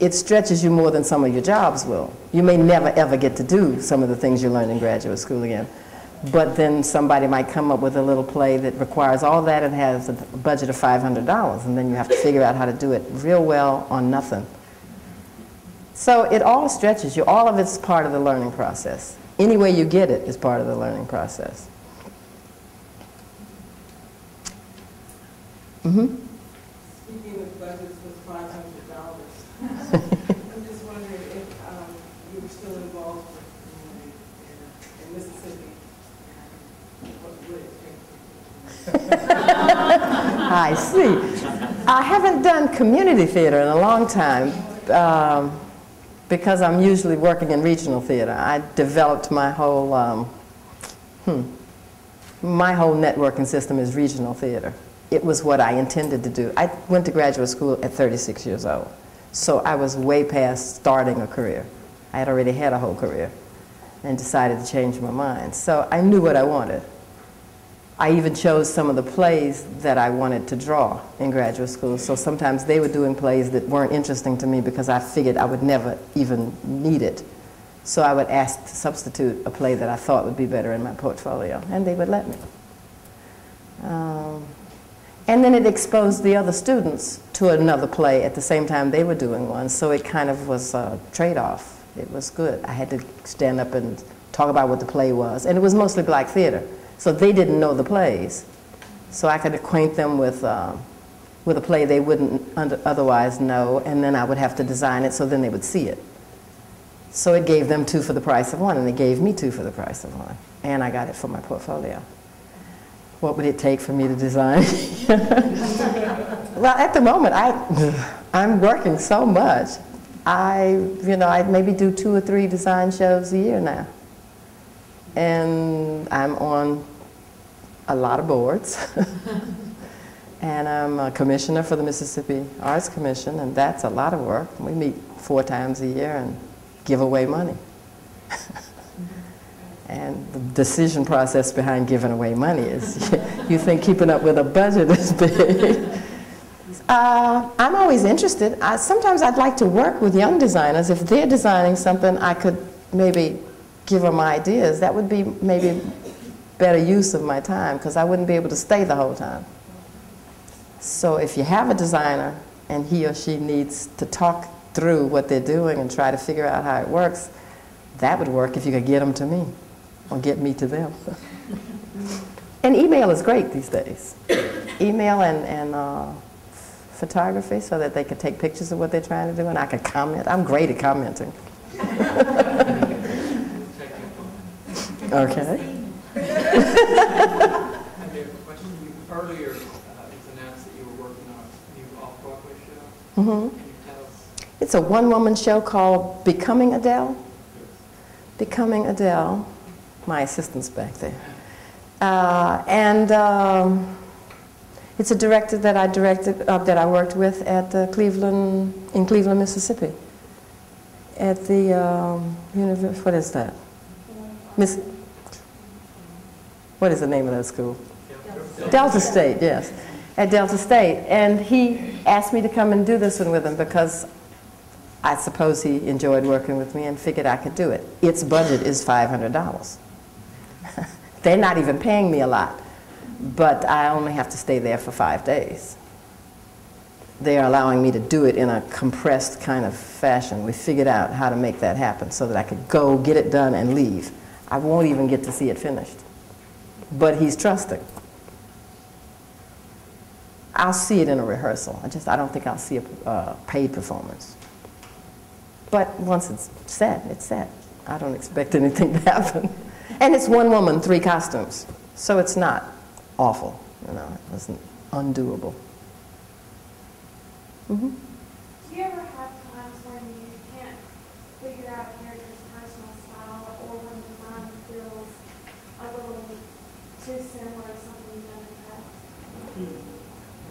it stretches you more than some of your jobs will. You may never ever get to do some of the things you learned in graduate school again. But then somebody might come up with a little play that requires all that and has a budget of $500, and then you have to figure out how to do it real well on nothing. So it all stretches you. All of it's part of the learning process. Any way you get it is part of the learning process. Mm-hmm. Speaking of budgets was five hundred dollars. I'm just wondering if um, you were still involved with community in- in Mississippi. and What would it take? I see. I haven't done community theater in a long time um, because I'm usually working in regional theater. I developed my whole, um, hmm, my whole networking system is regional theater. It was what I intended to do. I went to graduate school at 36 years old, so I was way past starting a career. I had already had a whole career and decided to change my mind. So I knew what I wanted. I even chose some of the plays that I wanted to draw in graduate school. So sometimes they were doing plays that weren't interesting to me because I figured I would never even need it. So I would ask to substitute a play that I thought would be better in my portfolio, and they would let me. Um, and then it exposed the other students to another play at the same time they were doing one, so it kind of was a trade-off. It was good. I had to stand up and talk about what the play was, and it was mostly black theater. So they didn't know the plays. So I could acquaint them with, uh, with a play they wouldn't otherwise know, and then I would have to design it so then they would see it. So it gave them two for the price of one, and it gave me two for the price of one. And I got it for my portfolio. What would it take for me to design? well, at the moment, I, I'm working so much. I, you know, I maybe do two or three design shows a year now and I'm on a lot of boards. and I'm a commissioner for the Mississippi Arts Commission, and that's a lot of work. We meet four times a year and give away money. and the decision process behind giving away money is you think keeping up with a budget is big. Uh, I'm always interested. I, sometimes I'd like to work with young designers. If they're designing something, I could maybe give them ideas. That would be maybe better use of my time because I wouldn't be able to stay the whole time. So if you have a designer and he or she needs to talk through what they're doing and try to figure out how it works, that would work if you could get them to me or get me to them. and email is great these days. email and, and uh, photography so that they could take pictures of what they're trying to do and I could comment. I'm great at commenting. Okay. I have a question. You earlier, uh, it was announced that you were working on a new off-Broadway show. Mm-hmm. Can you tell us? It's a one-woman show called Becoming Adele. Becoming Adele. My assistant's back there. Uh, and um, it's a director that I directed, uh, that I worked with at uh, Cleveland, in Cleveland, Mississippi. At the, um, univ- what is that? Miss, what is the name of that school? Delta State, yes. At Delta State. And he asked me to come and do this one with him because I suppose he enjoyed working with me and figured I could do it. Its budget is $500. They're not even paying me a lot, but I only have to stay there for five days. They are allowing me to do it in a compressed kind of fashion. We figured out how to make that happen so that I could go, get it done, and leave. I won't even get to see it finished. But he's trusting. I'll see it in a rehearsal. I just, I don't think I'll see a uh, paid performance. But once it's set, it's set. I don't expect anything to happen. And it's one woman, three costumes. So it's not awful, you know, it wasn't undoable. Mhm. Do you ever have times when you can't figure out a character's personal style or when design feels a little too similar to something you've done in the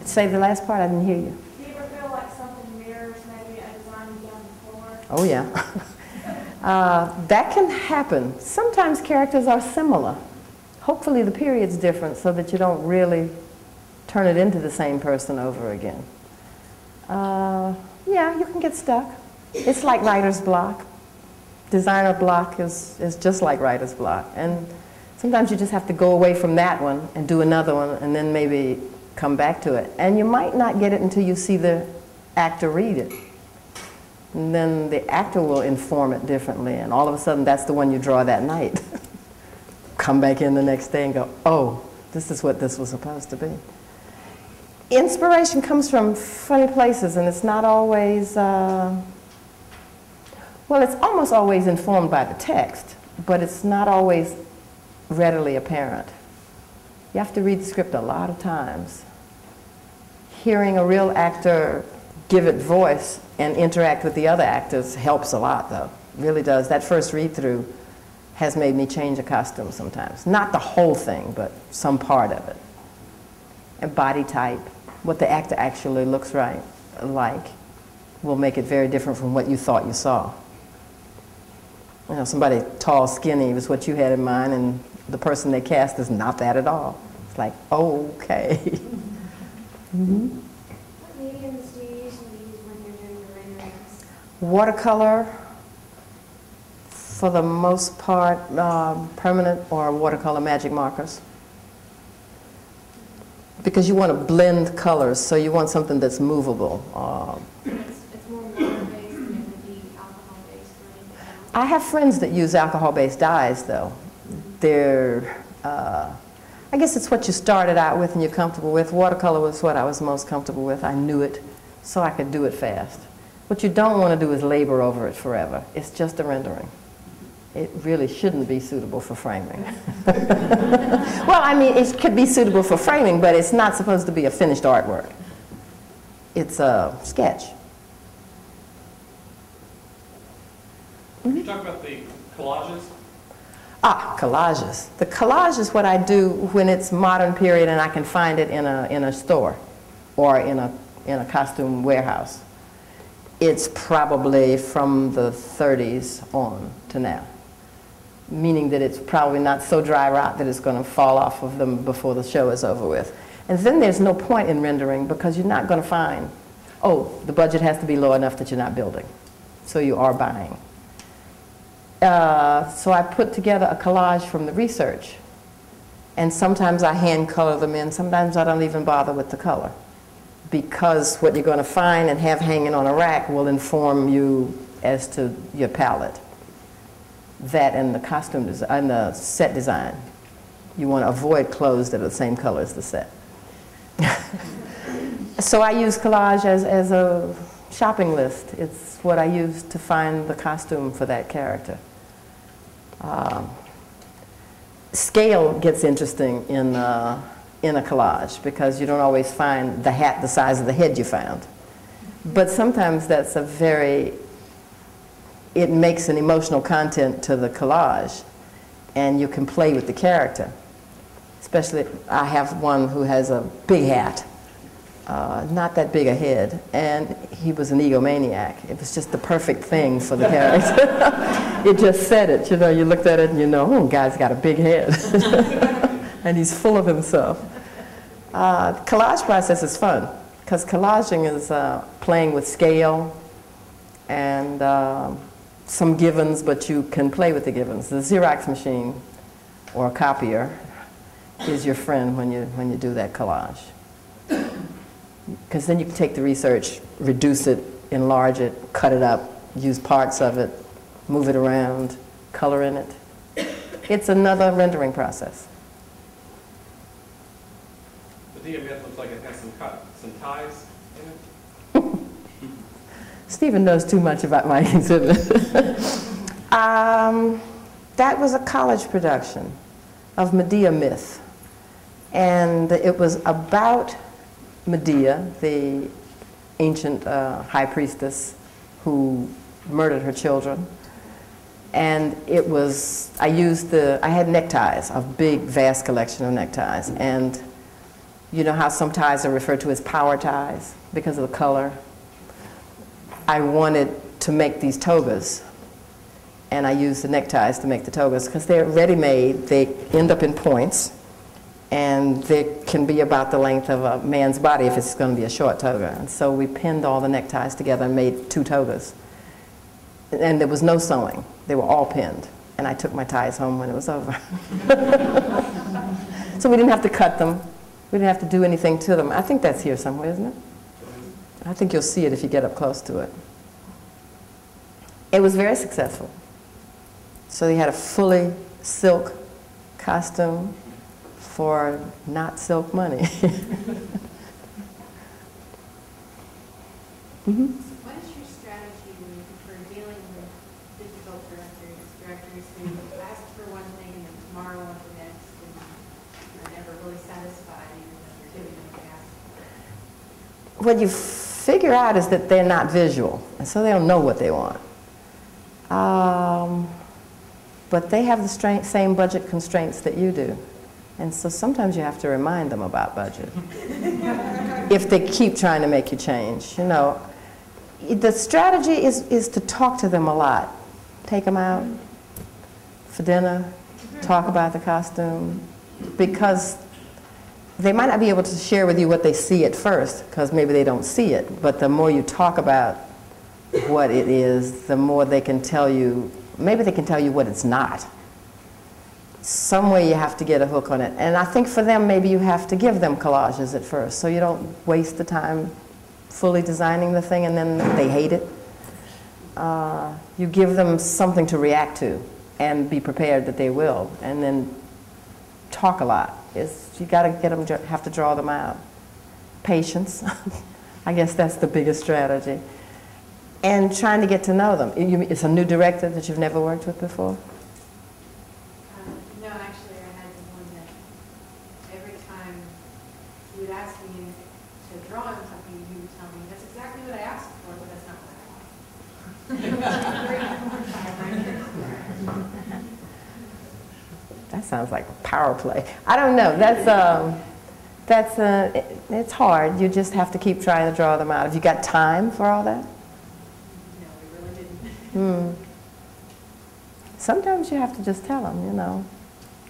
past? Say the last part, I didn't hear you. Do you ever feel like something mirrors maybe a design you've done before? Oh, yeah. uh, that can happen. Sometimes characters are similar. Hopefully, the period's different so that you don't really turn it into the same person over again. Uh, yeah, you can get stuck. It's like writer's block. Designer block is, is just like writer's block. And sometimes you just have to go away from that one and do another one and then maybe come back to it. And you might not get it until you see the actor read it. And then the actor will inform it differently, and all of a sudden that's the one you draw that night. Come back in the next day and go, oh, this is what this was supposed to be. Inspiration comes from funny places, and it's not always, uh, well, it's almost always informed by the text, but it's not always readily apparent. You have to read the script a lot of times. Hearing a real actor give it voice and interact with the other actors helps a lot, though. Really does. That first read through has made me change a costume sometimes. Not the whole thing, but some part of it. And body type, what the actor actually looks right like, will make it very different from what you thought you saw. You know, somebody tall, skinny was what you had in mind, and the person they cast is not that at all. It's like, okay. mm-hmm. What mediums do you usually use when you're doing your renderings? Watercolor, for the most part, um, permanent or watercolor magic markers. Because you want to blend colors, so you want something that's movable. Um, It's, be alcohol-based. I have friends that use alcohol-based dyes, though. They're, uh, I guess it's what you started out with and you're comfortable with. Watercolor was what I was most comfortable with. I knew it, so I could do it fast. What you don't want to do is labor over it forever. It's just a rendering. It really shouldn't be suitable for framing. well, I mean, it could be suitable for framing, but it's not supposed to be a finished artwork. It's a sketch. Can you talk about the collages? Ah, collages. The collage is what I do when it's modern period and I can find it in a, in a store or in a, in a costume warehouse. It's probably from the 30s on to now, meaning that it's probably not so dry rot that it's going to fall off of them before the show is over with. And then there's no point in rendering because you're not going to find, oh, the budget has to be low enough that you're not building. So you are buying. Uh, so I put together a collage from the research. And sometimes I hand color them in, sometimes I don't even bother with the color. Because what you're going to find and have hanging on a rack will inform you as to your palette. That and the costume design, and the set design. You want to avoid clothes that are the same color as the set. so I use collage as, as a shopping list. It's what I use to find the costume for that character. Um, scale gets interesting in, uh, in a collage because you don't always find the hat the size of the head you found. But sometimes that's a very, it makes an emotional content to the collage and you can play with the character. Especially, I have one who has a big hat, uh, not that big a head, and he was an egomaniac. It was just the perfect thing for the character. it just said it, you know, you looked at it and you know, oh, guy's got a big head. and he's full of himself. Uh, collage process is fun, because collaging is uh, playing with scale and uh, some givens, but you can play with the givens. The Xerox machine or a copier is your friend when you, when you do that collage. Because then you can take the research, reduce it, enlarge it, cut it up, use parts of it, move it around, color in it. It's another rendering process. Medea myth looks like it has some cut, some ties in it. Stephen knows too much about my exhibit. um, that was a college production of Medea myth. And it was about Medea, the ancient uh, high priestess who murdered her children. And it was, I used the, I had neckties, a big, vast collection of neckties. And you know how some ties are referred to as power ties because of the color? I wanted to make these togas. And I used the neckties to make the togas because they're ready-made. They end up in points. And they can be about the length of a man's body if it's going to be a short toga. And so we pinned all the neckties together and made two togas. And there was no sewing. They were all pinned. And I took my ties home when it was over. so we didn't have to cut them. We didn't have to do anything to them. I think that's here somewhere, isn't it? I think you'll see it if you get up close to it. It was very successful. So they had a fully silk costume for not silk money. Mhm. What is your strategy for dealing with difficult directors, directors who ask for one thing and then tomorrow want the next, and are never really satisfied even though you're giving them what they ask for? What you figure out is that they're not visual, and so they don't know what they want. Um, but they have the same budget constraints that you do. And so sometimes you have to remind them about budget. if they keep trying to make you change, you know. The strategy is, is to talk to them a lot. Take them out for dinner, talk about the costume, because they might not be able to share with you what they see at first, because maybe they don't see it. But the more you talk about what it is, the more they can tell you, maybe they can tell you what it's not. Some way you have to get a hook on it. And I think for them, maybe you have to give them collages at first, so you don't waste the time fully designing the thing and then they hate it. Uh, you give them something to react to and be prepared that they will, and then talk a lot. It's, you got to get them, have to draw them out. Patience, I guess that's the biggest strategy. And trying to get to know them. It's a new director that you've never worked with before? Um, No, actually, I had one that every time you would ask me to draw on something, you would tell me, that's exactly what I asked for, but that's not what I want. Three, four, five, nine, ten. That sounds like power play. I don't know. That's um, that's uh, it- it's hard. You just have to keep trying to draw them out. Have you got time for all that? No, we really didn't. Hmm. Sometimes you have to just tell them. You know,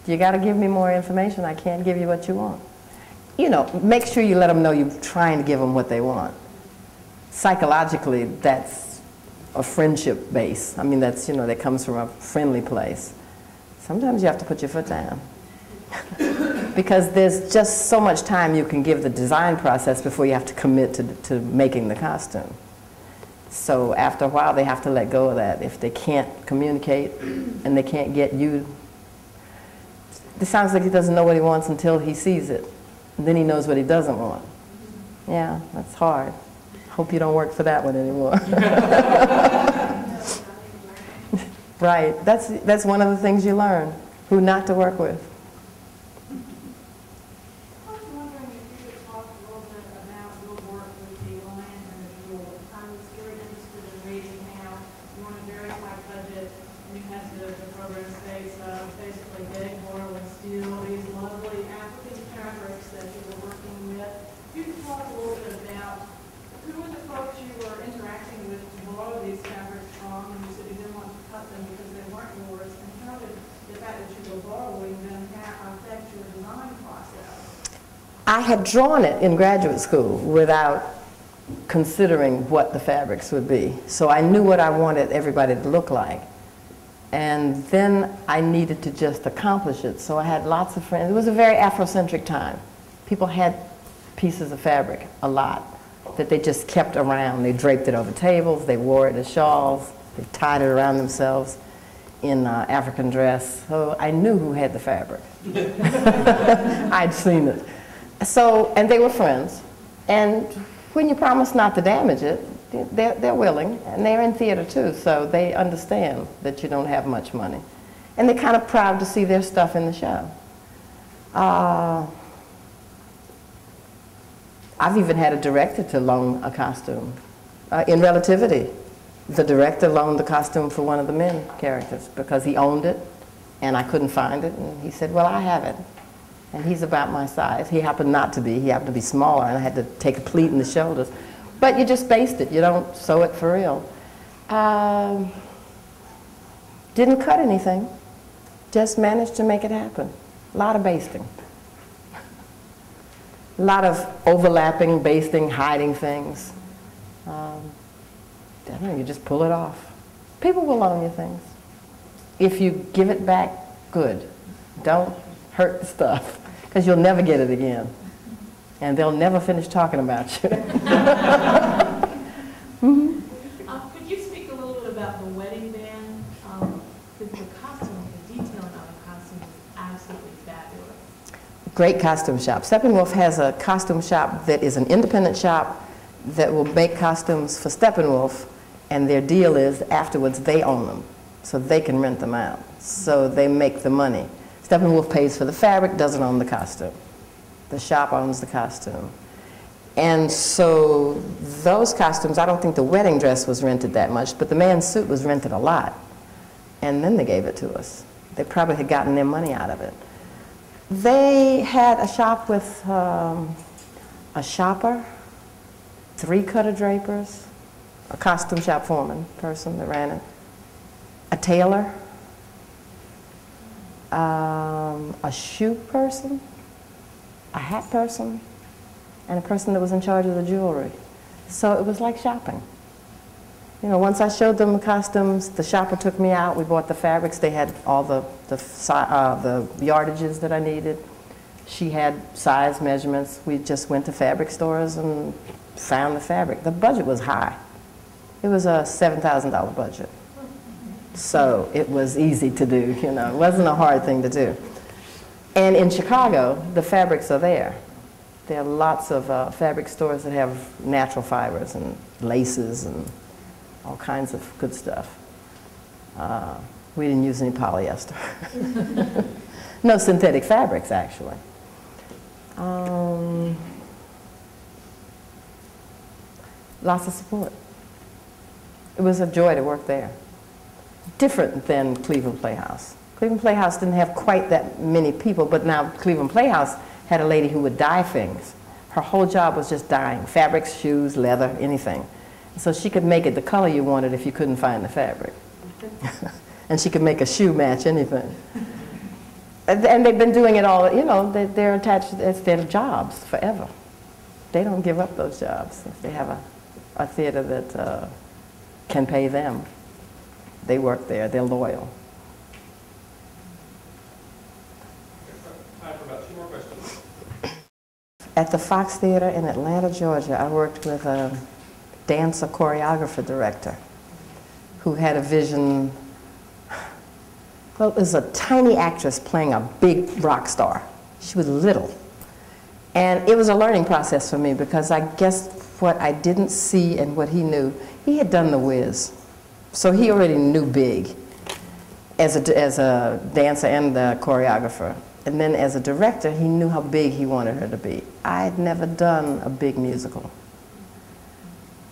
you got to give me more information. I can't give you what you want. You know, make sure you let them know you're trying to give them what they want. Psychologically, that's a friendship base. I mean, that's you know that comes from a friendly place. Sometimes you have to put your foot down. because there's just so much time you can give the design process before you have to commit to, to making the costume. So after a while, they have to let go of that. If they can't communicate and they can't get you, it sounds like he doesn't know what he wants until he sees it. And then he knows what he doesn't want. Yeah, that's hard. Hope you don't work for that one anymore. right. That's, that's one of the things you learn, who not to work with. I was wondering if you could talk a little bit about your work with the Lion and the Jewel. I was very interested in reading how you want a very high budget, and you had the, the program space, uh, basically getting oil and steel, these lovely African fabrics that you were working with. If you could talk a little bit about who were the folks you were interacting with to borrow these fabrics from, and you said you didn't want to cut them because they weren't yours, and how did the fact that you were borrowing them ha- affect your design process? I had drawn it in graduate school without considering what the fabrics would be. So I knew what I wanted everybody to look like. And then I needed to just accomplish it. So I had lots of friends. It was a very Afrocentric time. People had pieces of fabric, a lot, that they just kept around. They draped it over tables, they wore it as shawls, they tied it around themselves in uh, African dress. So I knew who had the fabric. I'd seen it. So, and they were friends. And when you promise not to damage it, they're, they're willing. And they're in theater too, so they understand that you don't have much money. And they're kind of proud to see their stuff in the show. Uh, I've even had a director to loan a costume. Uh, in Relativity, the director loaned the costume for one of the men characters because he owned it and I couldn't find it. And he said, Well, I have it. And he's about my size. He happened not to be. He happened to be smaller, and I had to take a pleat in the shoulders. But you just baste it. You don't sew it for real. Um, didn't cut anything. Just managed to make it happen. A lot of basting. A lot of overlapping, basting, hiding things. Um, I don't know, you just pull it off. People will loan you things. If you give it back, good. Don't hurt the stuff, because you'll never get it again. And they'll never finish talking about you. Mhm. Uh, Could you speak a little bit about the wedding band? Um, The the costume, the detailing on the costume is absolutely fabulous. Great costume shop. Steppenwolf has a costume shop that is an independent shop that will make costumes for Steppenwolf, and their deal is afterwards they own them, so they can rent them out. So they make the money. Steppenwolf pays for the fabric, doesn't own the costume. The shop owns the costume. And so those costumes, I don't think the wedding dress was rented that much, but the man's suit was rented a lot. And then they gave it to us. They probably had gotten their money out of it. They had a shop with um, a shopper, three cutter drapers, a costume shop foreman person that ran it, a tailor, um, a shoe person, a hat person, and a person that was in charge of the jewelry. So it was like shopping. You know, once I showed them the costumes, the shopper took me out. We bought the fabrics. They had all the the, uh, the yardages that I needed. She had size measurements. We just went to fabric stores and found the fabric. The budget was high. It was a seven thousand dollar budget. So it was easy to do. You know, it wasn't a hard thing to do. And in Chicago, the fabrics are there. There are lots of uh, fabric stores that have natural fibers and laces and all kinds of good stuff. Uh, we didn't use any polyester. no synthetic fabrics, actually. Um, lots of support. It was a joy to work there. Different than Cleveland Playhouse. Cleveland Playhouse didn't have quite that many people, but now Cleveland Playhouse had a lady who would dye things. Her whole job was just dyeing fabrics, shoes, leather, anything. So she could make it the color you wanted if you couldn't find the fabric. and she could make a shoe match anything. And they've been doing it all, you know, they- they're attached, it's their jobs forever. They don't give up those jobs. If they have a, a theater that uh, can pay them, they work there, they're loyal. At the Fox Theater in Atlanta, Georgia, I worked with a dancer choreographer director who had a vision. Well, it was a tiny actress playing a big rock star. She was little. And it was a learning process for me because I guess what I didn't see and what he knew, he had done The Wiz. So he already knew big as a, as a dancer and a choreographer. And then as a director, he knew how big he wanted her to be. I had never done a big musical.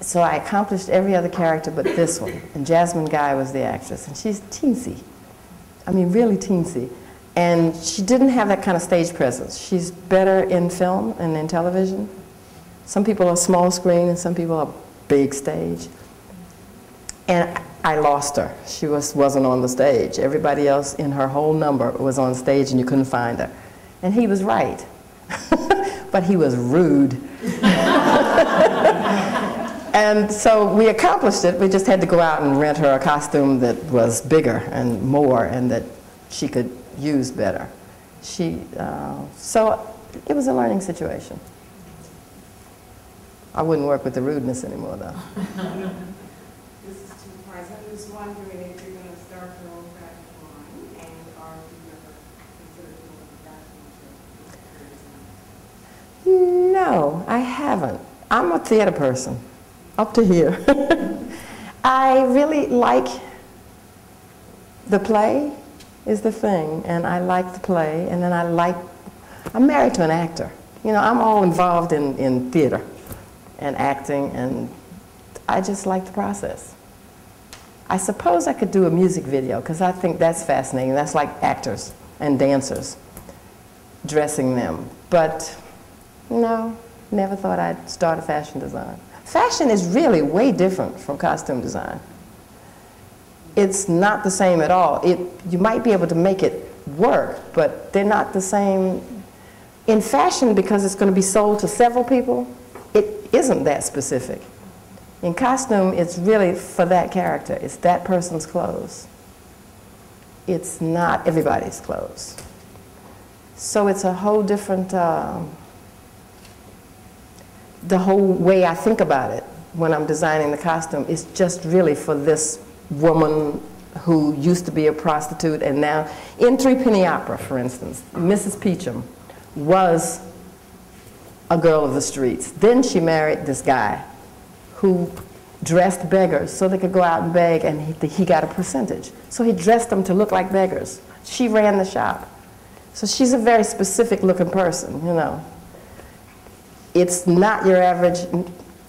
So I accomplished every other character but this one. And Jasmine Guy was the actress. And she's teensy. I mean, really teensy. And she didn't have that kind of stage presence. She's better in film and in television. Some people are small screen and some people are big stage. And I lost her. She was, wasn't on the stage. Everybody else in her whole number was on stage and you couldn't find her. And he was right. but he was rude. and so we accomplished it. We just had to go out and rent her a costume that was bigger and more and that she could use better. She, uh, so it was a learning situation. I wouldn't work with the rudeness anymore, though. This is two parts. I'm just wondering if you're gonna start your own fashion line, and are you ever considered doing fashion show? I'm a theater person, up to here. I really like the play is the thing, and I like the play, and then I like, I'm married to an actor. You know, I'm all involved in, in theater and acting, and I just like the process. I suppose I could do a music video, because I think that's fascinating. That's like actors and dancers, dressing them. But no, never thought I'd start a fashion design. Fashion is really way different from costume design. It's not the same at all. It, you might be able to make it work, but they're not the same. In fashion, because it's going to be sold to several people, it isn't that specific. In costume, it's really for that character. It's that person's clothes. It's not everybody's clothes. So it's a whole different, um, the whole way I think about it when I'm designing the costume is just really for this woman who used to be a prostitute and now, in Three Penny Opera, for instance, Mrs. Peachum was a girl of the streets. Then she married this guy who dressed beggars so they could go out and beg and he, he got a percentage. So he dressed them to look like beggars. She ran the shop. So she's a very specific looking person, you know. It's not your average,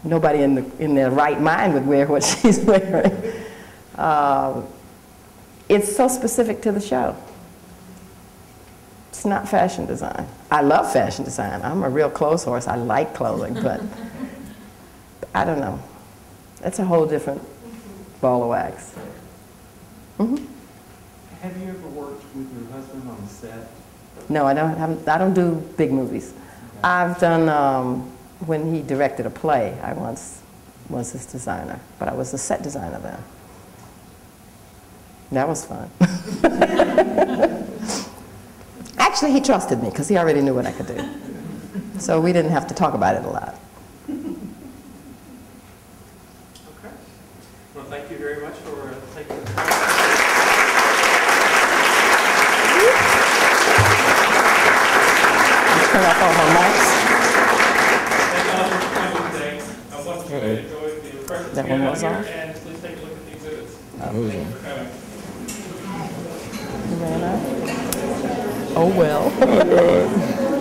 nobody in, the, in their right mind would wear what she's wearing. Um, it's so specific to the show. It's not fashion design. I love fashion design. I'm a real clothes horse. I like clothing, but I don't know. That's a whole different ball of wax. Mhm. Have you ever worked with your husband on set? No, I don't. I'm, I don't do big movies. I've done um, when he directed a play. I once was his designer, but I was the set designer then. That was fun. Actually, he trusted me because he already knew what I could do. So we didn't have to talk about it a lot. Okay. Well, thank you very much for uh, taking the time. Turn off all my mics. Thank you all for coming today. I want you to enjoy the refreshments That one was here, off? and please take a look at the exhibits. Thank you for coming. You ran out? Oh, well.